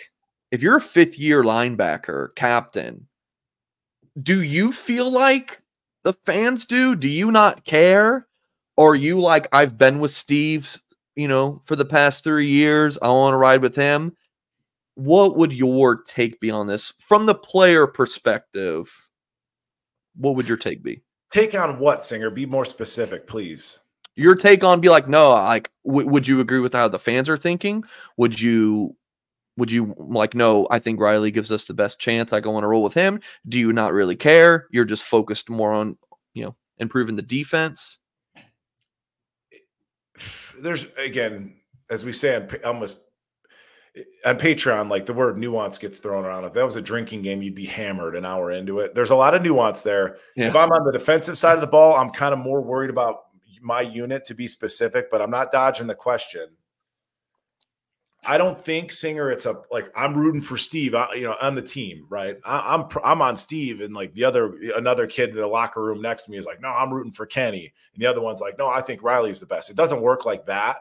if you're a fifth year linebacker captain, do you feel like the fans do? Do you not care? Or you like, I've been with Steve's, you know, for the past three years. I want to ride with him. What would your take be on this from the player perspective? What would your take be? Take on what, Singer? Be more specific, please. Your take on be like, no, like, would you agree with how the fans are thinking? Would you, would you like, no, I think Riley gives us the best chance. I go on a roll with him. Do you not really care? You're just focused more on, you know, improving the defense. There's again, as we say on almost on Patreon, like the word nuance gets thrown around. If that was a drinking game, you'd be hammered an hour into it. There's a lot of nuance there. Yeah. If I'm on the defensive side of the ball, I'm kind of more worried about my unit to be specific, but I'm not dodging the question. I don't think Singer. It's a like I'm rooting for Steve. I, you know, on the team, right? I, am I'm, I'm on Steve, and like the other another kid in the locker room next to me is like, no, I'm rooting for Kenny, and the other one's like, no, I think Riley's the best. It doesn't work like that.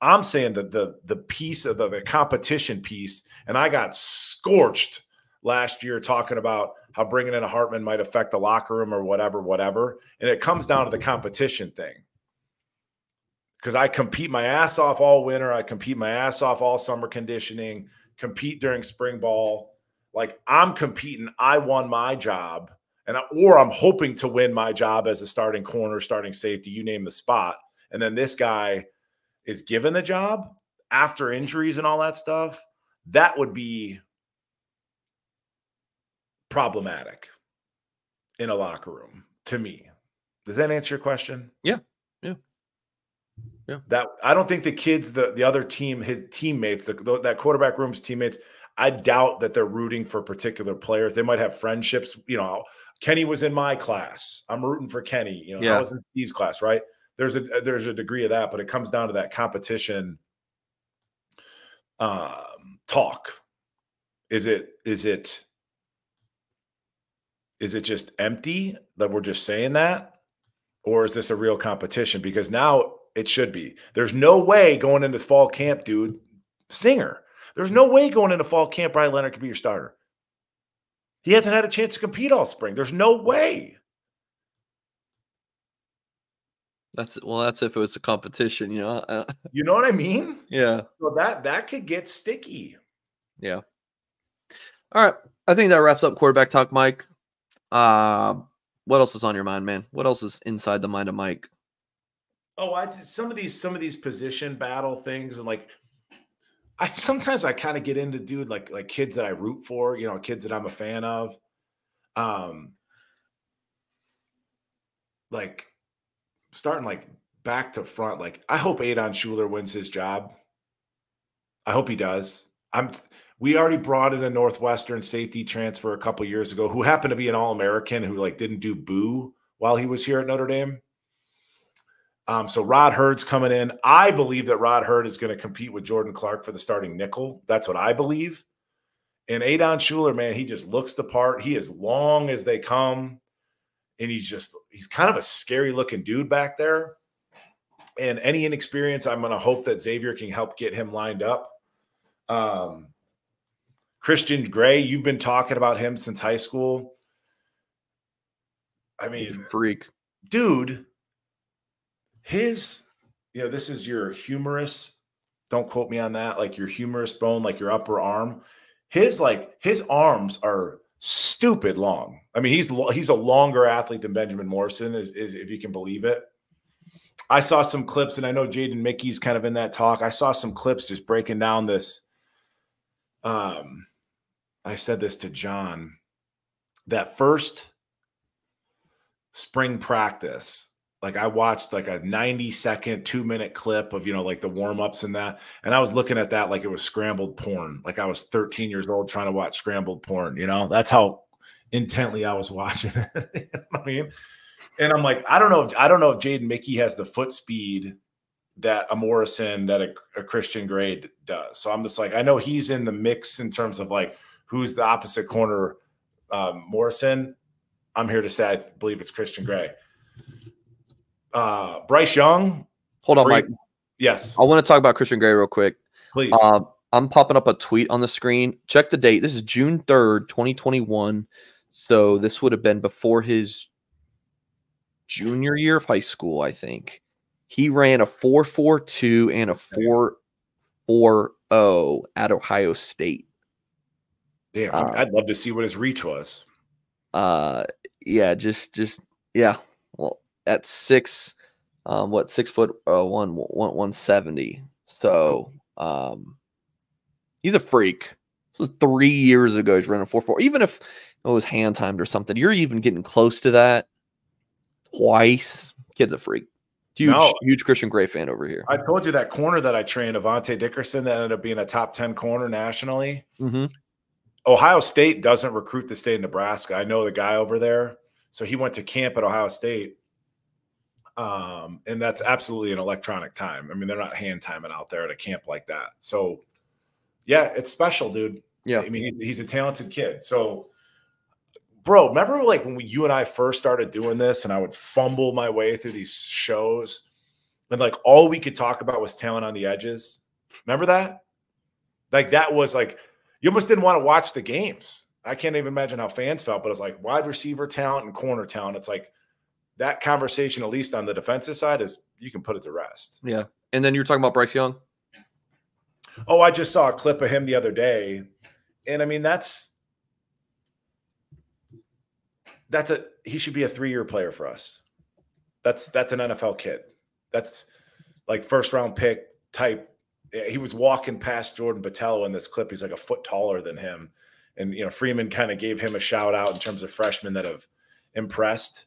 I'm saying that the the piece of the, the competition piece, and I got scorched last year talking about how bringing in a Hartman might affect the locker room or whatever, whatever. And it comes down to the competition thing. Because I compete my ass off all winter, I compete my ass off all summer conditioning, compete during spring ball. Like I'm competing, I won my job, and I, or I'm hoping to win my job as a starting corner, starting safety, you name the spot. And then this guy is given the job after injuries and all that stuff, that would be problematic in a locker room to me. Does that answer your question? Yeah. Yeah. That I don't think the kids, the the other team, his teammates, the, the, that quarterback room's teammates, I doubt that they're rooting for particular players. They might have friendships. You know, Kenny was in my class. I'm rooting for Kenny. You know, yeah. I was in Steve's class, right? there's a there's a degree of that, but it comes down to that competition um, talk. Is it is it is it just empty that we're just saying that? Or is this a real competition? Because now it should be. There's no way going into fall camp, dude, singer. There's no way going into fall camp, Brian Leonard could be your starter. He hasn't had a chance to compete all spring. There's no way. That's well. That's if it was a competition, you know. Uh, you know what I mean? Yeah. So that that could get sticky. Yeah. All right. I think that wraps up quarterback talk, Mike. Uh, what else is on your mind, man? What else is inside the mind of Mike? Oh, I some of these some of these position battle things and like I sometimes I kind of get into dude like like kids that I root for, you know, kids that I'm a fan of. Um like starting like back to front. Like I hope Adon Shuler wins his job. I hope he does. I'm we already brought in a Northwestern safety transfer a couple years ago who happened to be an All-American who like didn't do boo while he was here at Notre Dame. Um, so Rod Heard's coming in. I believe that Rod Heard is going to compete with Jordan Clark for the starting nickel. That's what I believe. And Adon Shuler, man, he just looks the part. He is long as they come and he's just he's kind of a scary looking dude back there. And any inexperience, I'm going to hope that Xavier can help get him lined up. Um, Christian Gray, you've been talking about him since high school. I mean, freak, dude. His, you know, this is your humerus. Don't quote me on that. Like your humerus bone, like your upper arm. His like his arms are stupid long. I mean, he's he's a longer athlete than Benjamin Morrison, is, is if you can believe it. I saw some clips, and I know Jaden Mickey's kind of in that talk. I saw some clips just breaking down this. Um, I said this to John. That first spring practice, like I watched like a 90 second, two minute clip of, you know, like the warm ups and that. And I was looking at that like it was scrambled porn. Like I was 13 years old trying to watch scrambled porn, you know, that's how intently I was watching it. you know I mean, and I'm like, I don't know if, I don't know if Jaden Mickey has the foot speed that a Morrison, that a, a Christian Gray does. So I'm just like, I know he's in the mix in terms of like who's the opposite corner, um, Morrison. I'm here to say I believe it's Christian Gray uh, Bryce Young. Hold on, free- Mike. Yes. I want to talk about Christian Gray real quick. Please. Uh, I'm popping up a tweet on the screen. Check the date. This is June 3rd, 2021. So this would have been before his junior year of high school, I think. He ran a 442 and a 440 at Ohio State. Damn, uh, I'd love to see what his reach was. Uh yeah, just just yeah. At six, um, what six foot uh, one, one one seventy. So um, he's a freak. This was three years ago. He's running four four. Even if it was hand timed or something, you're even getting close to that twice. Kid's a freak. Huge, no, huge Christian Gray fan over here. I told you that corner that I trained, Avante Dickerson, that ended up being a top 10 corner nationally. Mm-hmm. Ohio State doesn't recruit the state of Nebraska. I know the guy over there. So he went to camp at Ohio State um, and that's absolutely an electronic time. I mean, they're not hand timing out there at a camp like that. So, yeah, it's special, dude. Yeah, I mean, he's a talented kid. So, bro, remember like when we, you and I first started doing this, and I would fumble my way through these shows, and like all we could talk about was talent on the edges. Remember that? Like that was like you almost didn't want to watch the games. I can't even imagine how fans felt, but it's like wide receiver talent and corner talent. It's like that conversation, at least on the defensive side, is you can put it to rest. Yeah. And then you're talking about Bryce Young. Oh, I just saw a clip of him the other day. And I mean, that's that's a he should be a three-year player for us. That's that's an NFL kid. That's like first round pick type. He was walking past Jordan Botelho in this clip. He's like a foot taller than him. And you know, Freeman kind of gave him a shout out in terms of freshmen that have impressed.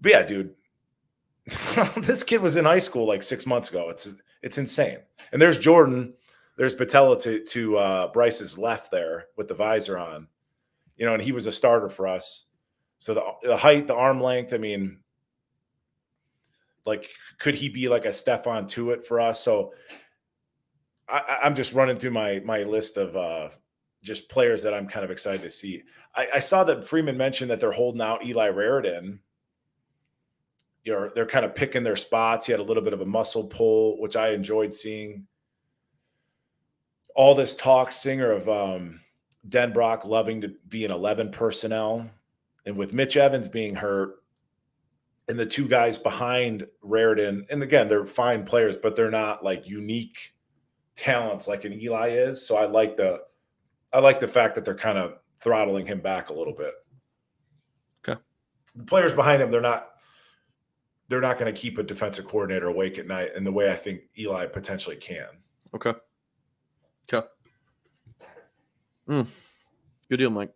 But yeah, dude, this kid was in high school like six months ago. It's it's insane. And there's Jordan. There's Botelho to to uh, Bryce's left there with the visor on. You know, and he was a starter for us. So the the height, the arm length. I mean, like, could he be like a Stephon Tuitt for us? So I, am just running through my my list of uh, just players that I'm kind of excited to see. I, I saw that Freeman mentioned that they're holding out Eli Raridon. You know, they're kind of picking their spots. He had a little bit of a muscle pull, which I enjoyed seeing. All this talk, Singer of um, Denbrock loving to be an 11 personnel. And with Mitch Evans being hurt, and the two guys behind Raridon, and again, they're fine players, but they're not like unique talents like an Eli is. So I like the I like the fact that they're kind of throttling him back a little bit. Okay. The players behind him, they're not they're not going to keep a defensive coordinator awake at night in the way I think Eli potentially can. Okay. Okay. Mm. Good deal, Mike.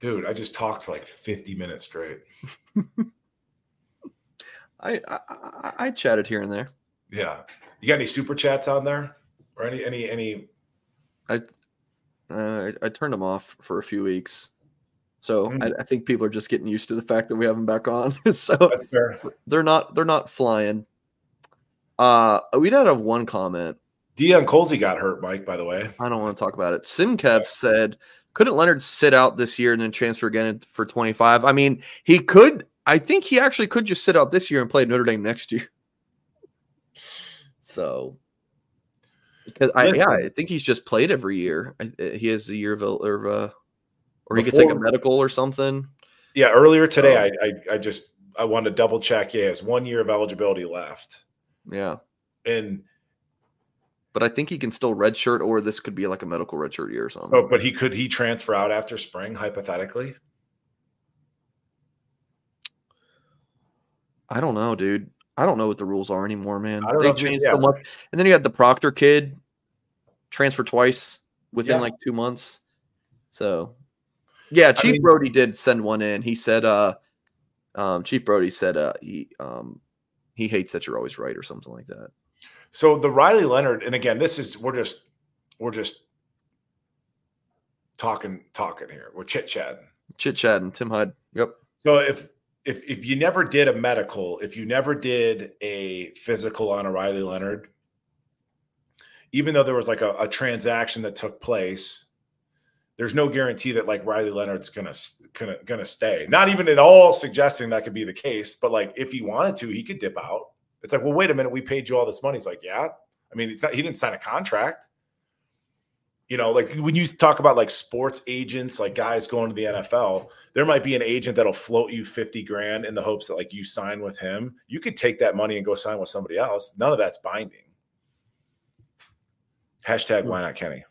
Dude, I just talked for like 50 minutes straight. I, I I chatted here and there. Yeah. You got any super chats on there? Or any any any I uh, I, I turned them off for a few weeks. So Mm. I, I think people are just getting used to the fact that we have them back on. so they're not they're not flying. Uh we did have one comment. Deion Colzie got hurt, Mike, by the way. I don't want to talk about it. Simkev said, couldn't Leonard sit out this year and then transfer again for 25? I mean, he could. I think he actually could just sit out this year and play Notre Dame next year. So, because I, yeah, I think he's just played every year. I, he has a year of, of uh, or he could take a medical or something. Yeah, earlier today Oh. I, I I just I wanted to double check. Yeah, he has one year of eligibility left. Yeah. And But I think he can still redshirt, or this could be like a medical redshirt year or something. oh, but he could he transfer out after spring, hypothetically? I don't know, dude. I don't know what the rules are anymore, man. I don't They changed yeah. so much. And then you had the Proctor kid transfer twice within Yeah. like two months. So yeah, Chief mean- Brody did send one in. He said uh um Chief Brody said uh he um he hates that you're always right or something like that. So the Riley Leonard, and again, this is we're just we're just talking talking here. We're chit chatting. Chit chatting, Tim Hyde. Yep. So if if if you never did a medical, if you never did a physical on a Riley Leonard, even though there was like a, a transaction that took place, there's no guarantee that like Riley Leonard's gonna gonna gonna stay. Not even at all suggesting that could be the case, but like if he wanted to, he could dip out. It's like, well, wait a minute, we paid you all this money. He's like, yeah. I mean, it's not he didn't sign a contract. You know, like when you talk about like sports agents, like guys going to the NFL, there might be an agent that'll float you 50 grand in the hopes that like you sign with him. You could take that money and go sign with somebody else. None of that's binding. Hashtag hmm. why not Kenny?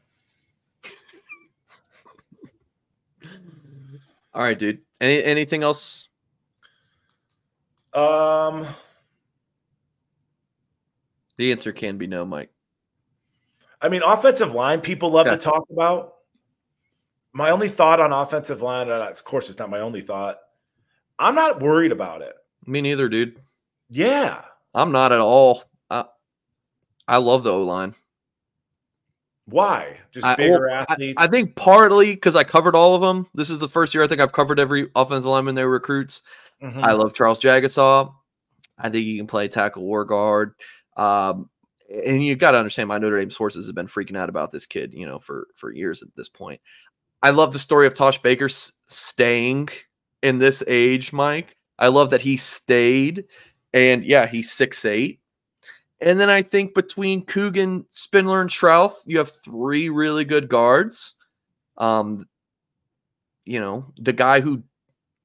All right, dude. Any anything else? Um, The answer can be no, Mike. I mean, offensive line, people love to talk about. My only thought on offensive line, and of course, it's not my only thought. I'm not worried about it. Me neither, dude. Yeah. I'm not at all. I, I love the O line. Why? Just I- bigger well, athletes. I, think partly because I covered all of them. This is the first year I think I've covered every offensive lineman they recruits. Mhm. I love Charles Jagusah. I think he can play tackle or guard. Um, and you got to understand, my Notre Dame sources have been freaking out about this kid, you know, for for years at this point. I love the story of Tosh Baker s- staying in this age, Mike. I love that he stayed, and yeah, he's six eight. And then I think between Coogan, Spindler, and Schrauth, you have three really good guards. Um, you know, the guy who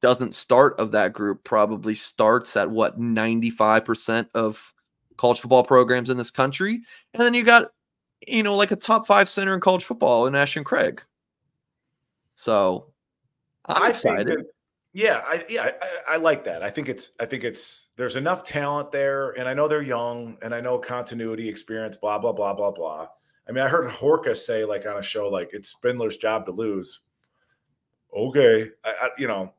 doesn't start of that group probably starts at what 95% of college football programs in this country. And then you got, you know, like a top five center in college football in Ashton Craig. So I'm I excited. think yeah, I yeah, I, I like that. I think it's I think it's there's enough talent there, and I know they're young, and I know continuity, experience, blah blah blah blah blah. I mean, I heard Horka say like on a show like it's Spindler's job to lose. Okay, I, I you know,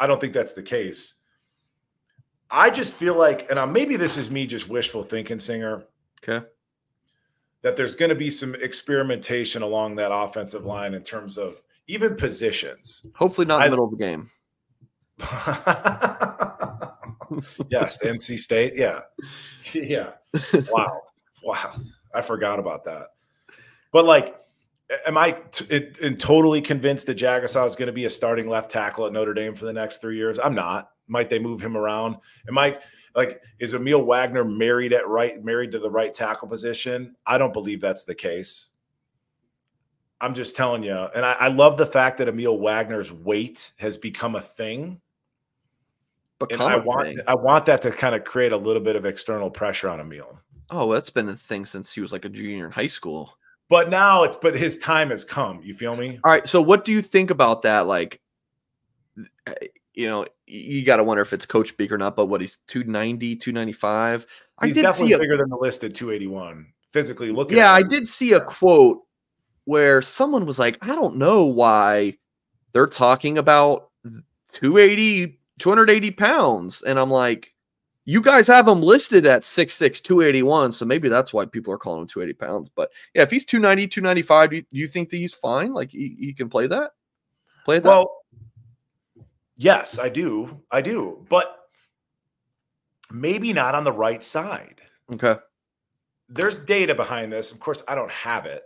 I don't think that's the case. I just feel like, and uh, maybe this is me just wishful thinking, Singer, okay. that there's going to be some experimentation along that offensive line in terms of even positions. Hopefully not in I- the middle of the game. yes, NC State. Yeah. Yeah. Wow. Wow. I forgot about that. But like am I t- it, and totally convinced that Jagusah is going to be a starting left tackle at Notre Dame for the next three years? I'm not. Might they move him around? Am I like is Aamil Wagner married at right married to the right tackle position? I don't believe that's the case. I'm just telling you, and I, I love the fact that Aamil Wagner's weight has become a thing. Become and I want thing. I want that to kind of create a little bit of external pressure on Aamil. Oh, that's been a thing since he was like a junior in high school. But now it's but his time has come. You feel me? All right. So what do you think about that? Like, eh, you know, you got to wonder if it's Coach Beak or not. But what he's 290, 295. He's definitely bigger than the listed 281 physically looking. Yeah, I did see a quote where someone was like, I don't know why they're talking about 280, 280 pounds. And I'm like, you guys have him listed at 6'6, 281. So maybe that's why people are calling him 280 pounds. But yeah, if he's 290, 295, do you, do you think that he's fine? Like he, he can play that? Play that? Well, yes, I do. I do. But maybe not on the right side. Okay. There's data behind this. Of course, I don't have it,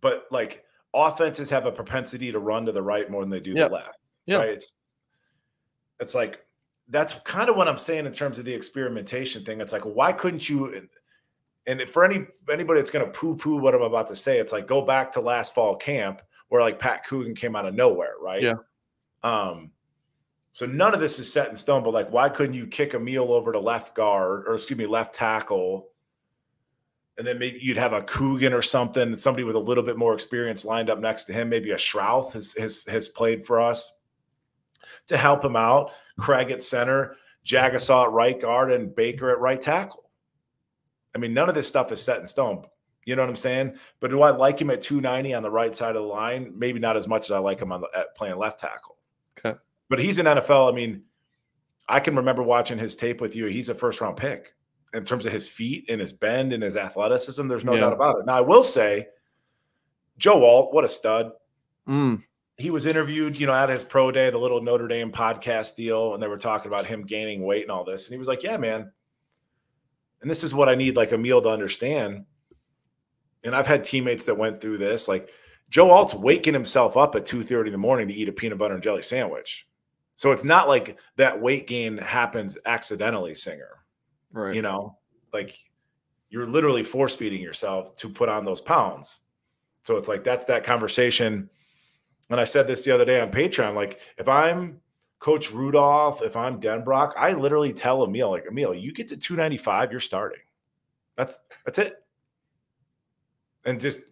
but like offenses have a propensity to run to the right more than they do the left. Yeah. Right. It's, it's like that's kind of what I'm saying in terms of the experimentation thing. It's like, why couldn't you? And for any anybody that's going to poo poo what I'm about to say, it's like go back to last fall camp where like Pat Coogan came out of nowhere, right? Yeah. Um. So none of this is set in stone, but like, why couldn't you kick Aamil over to left guard or excuse me, left tackle? And then maybe you'd have a Coogan or something, somebody with a little bit more experience lined up next to him. Maybe a Schrauth has, has, has played for us to help him out. Craig at center, Jagusah at right guard, and Baker at right tackle. I mean, none of this stuff is set in stone. You know what I'm saying? But do I like him at 290 on the right side of the line? Maybe not as much as I like him on the, at playing left tackle. Okay. But he's an NFL. I mean, I can remember watching his tape with you. He's a first round pick in terms of his feet and his bend and his athleticism. There's no yeah. doubt about it. Now, I will say, Joe Alt, what a stud. Mm he was interviewed, you know, at his pro day, the little Notre Dame podcast deal, and they were talking about him gaining weight and all this. And he was like, Yeah, man. And this is what I need like Aamil to understand. And I've had teammates that went through this. Like Joe Alt's waking himself up at 2 30 in the morning to eat a peanut butter and jelly sandwich. So it's not like that weight gain happens accidentally, singer. Right. You know, like you're literally force feeding yourself to put on those pounds. So it's like that's that conversation and I said this the other day on Patreon, like if I'm Coach Rudolph, if I'm Denbrock, I literally tell Aamil, like Aamil, you get to 295, you're starting. That's that's it. And just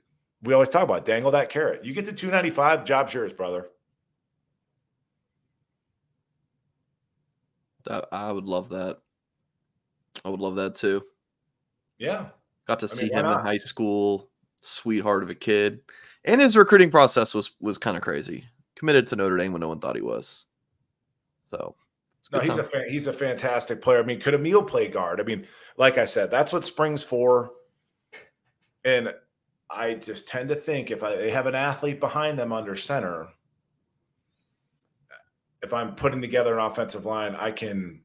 we always talk about dangle that carrot. You get to 295, job's yours, brother. That I would love that. I would love that too. Yeah. Got to I see mean, him in high school. Sweetheart of a kid and his recruiting process was was kind of crazy. Committed to Notre Dame when no one thought he was. So no, he's time. a he's a fantastic player. I mean, could Aamil play guard? I mean, like I said, that's what spring's for. And I just tend to think if I, they have an athlete behind them under center, if I'm putting together an offensive line, I can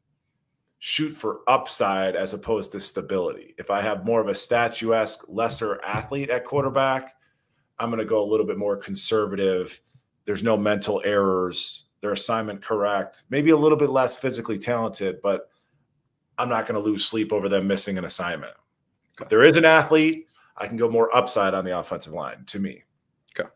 shoot for upside as opposed to stability. If I have more of a statuesque, lesser athlete at quarterback, I'm going to go a little bit more conservative. There's no mental errors. Their assignment correct. Maybe a little bit less physically talented, but I'm not going to lose sleep over them missing an assignment. If there is an athlete, I can go more upside on the offensive line to me. Okay.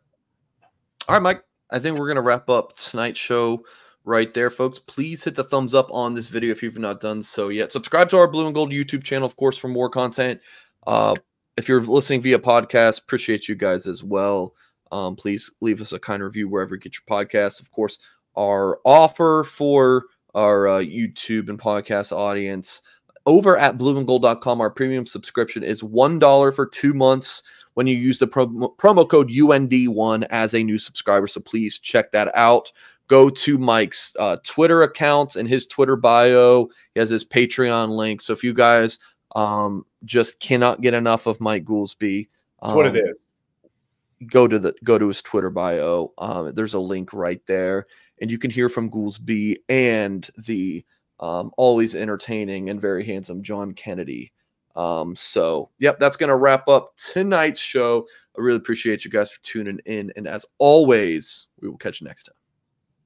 All right, Mike. I think we're going to wrap up tonight's show right there, folks. Please hit the thumbs up on this video if you've not done so yet. Subscribe to our Blue and Gold YouTube channel, of course, for more content. Uh, if you're listening via podcast, appreciate you guys as well. Um, please leave us a kind review wherever you get your podcasts. Of course, our offer for our uh, YouTube and podcast audience over at blueandgold.com, our premium subscription is $1 for two months when you use the promo, promo code UND1 as a new subscriber. So please check that out. Go to Mike's uh, Twitter account and his Twitter bio. He has his Patreon link. So if you guys um, just cannot get enough of Mike Goolsby. That's um, what it um. Go to the go to his Twitter bio. Um, there's a link right there, and you can hear from Goolsby and the um, always entertaining and very handsome John Kennedy Um, so, yep, that's going to wrap up tonight's show. I really appreciate you guys for tuning in. And as always, we will catch you next time.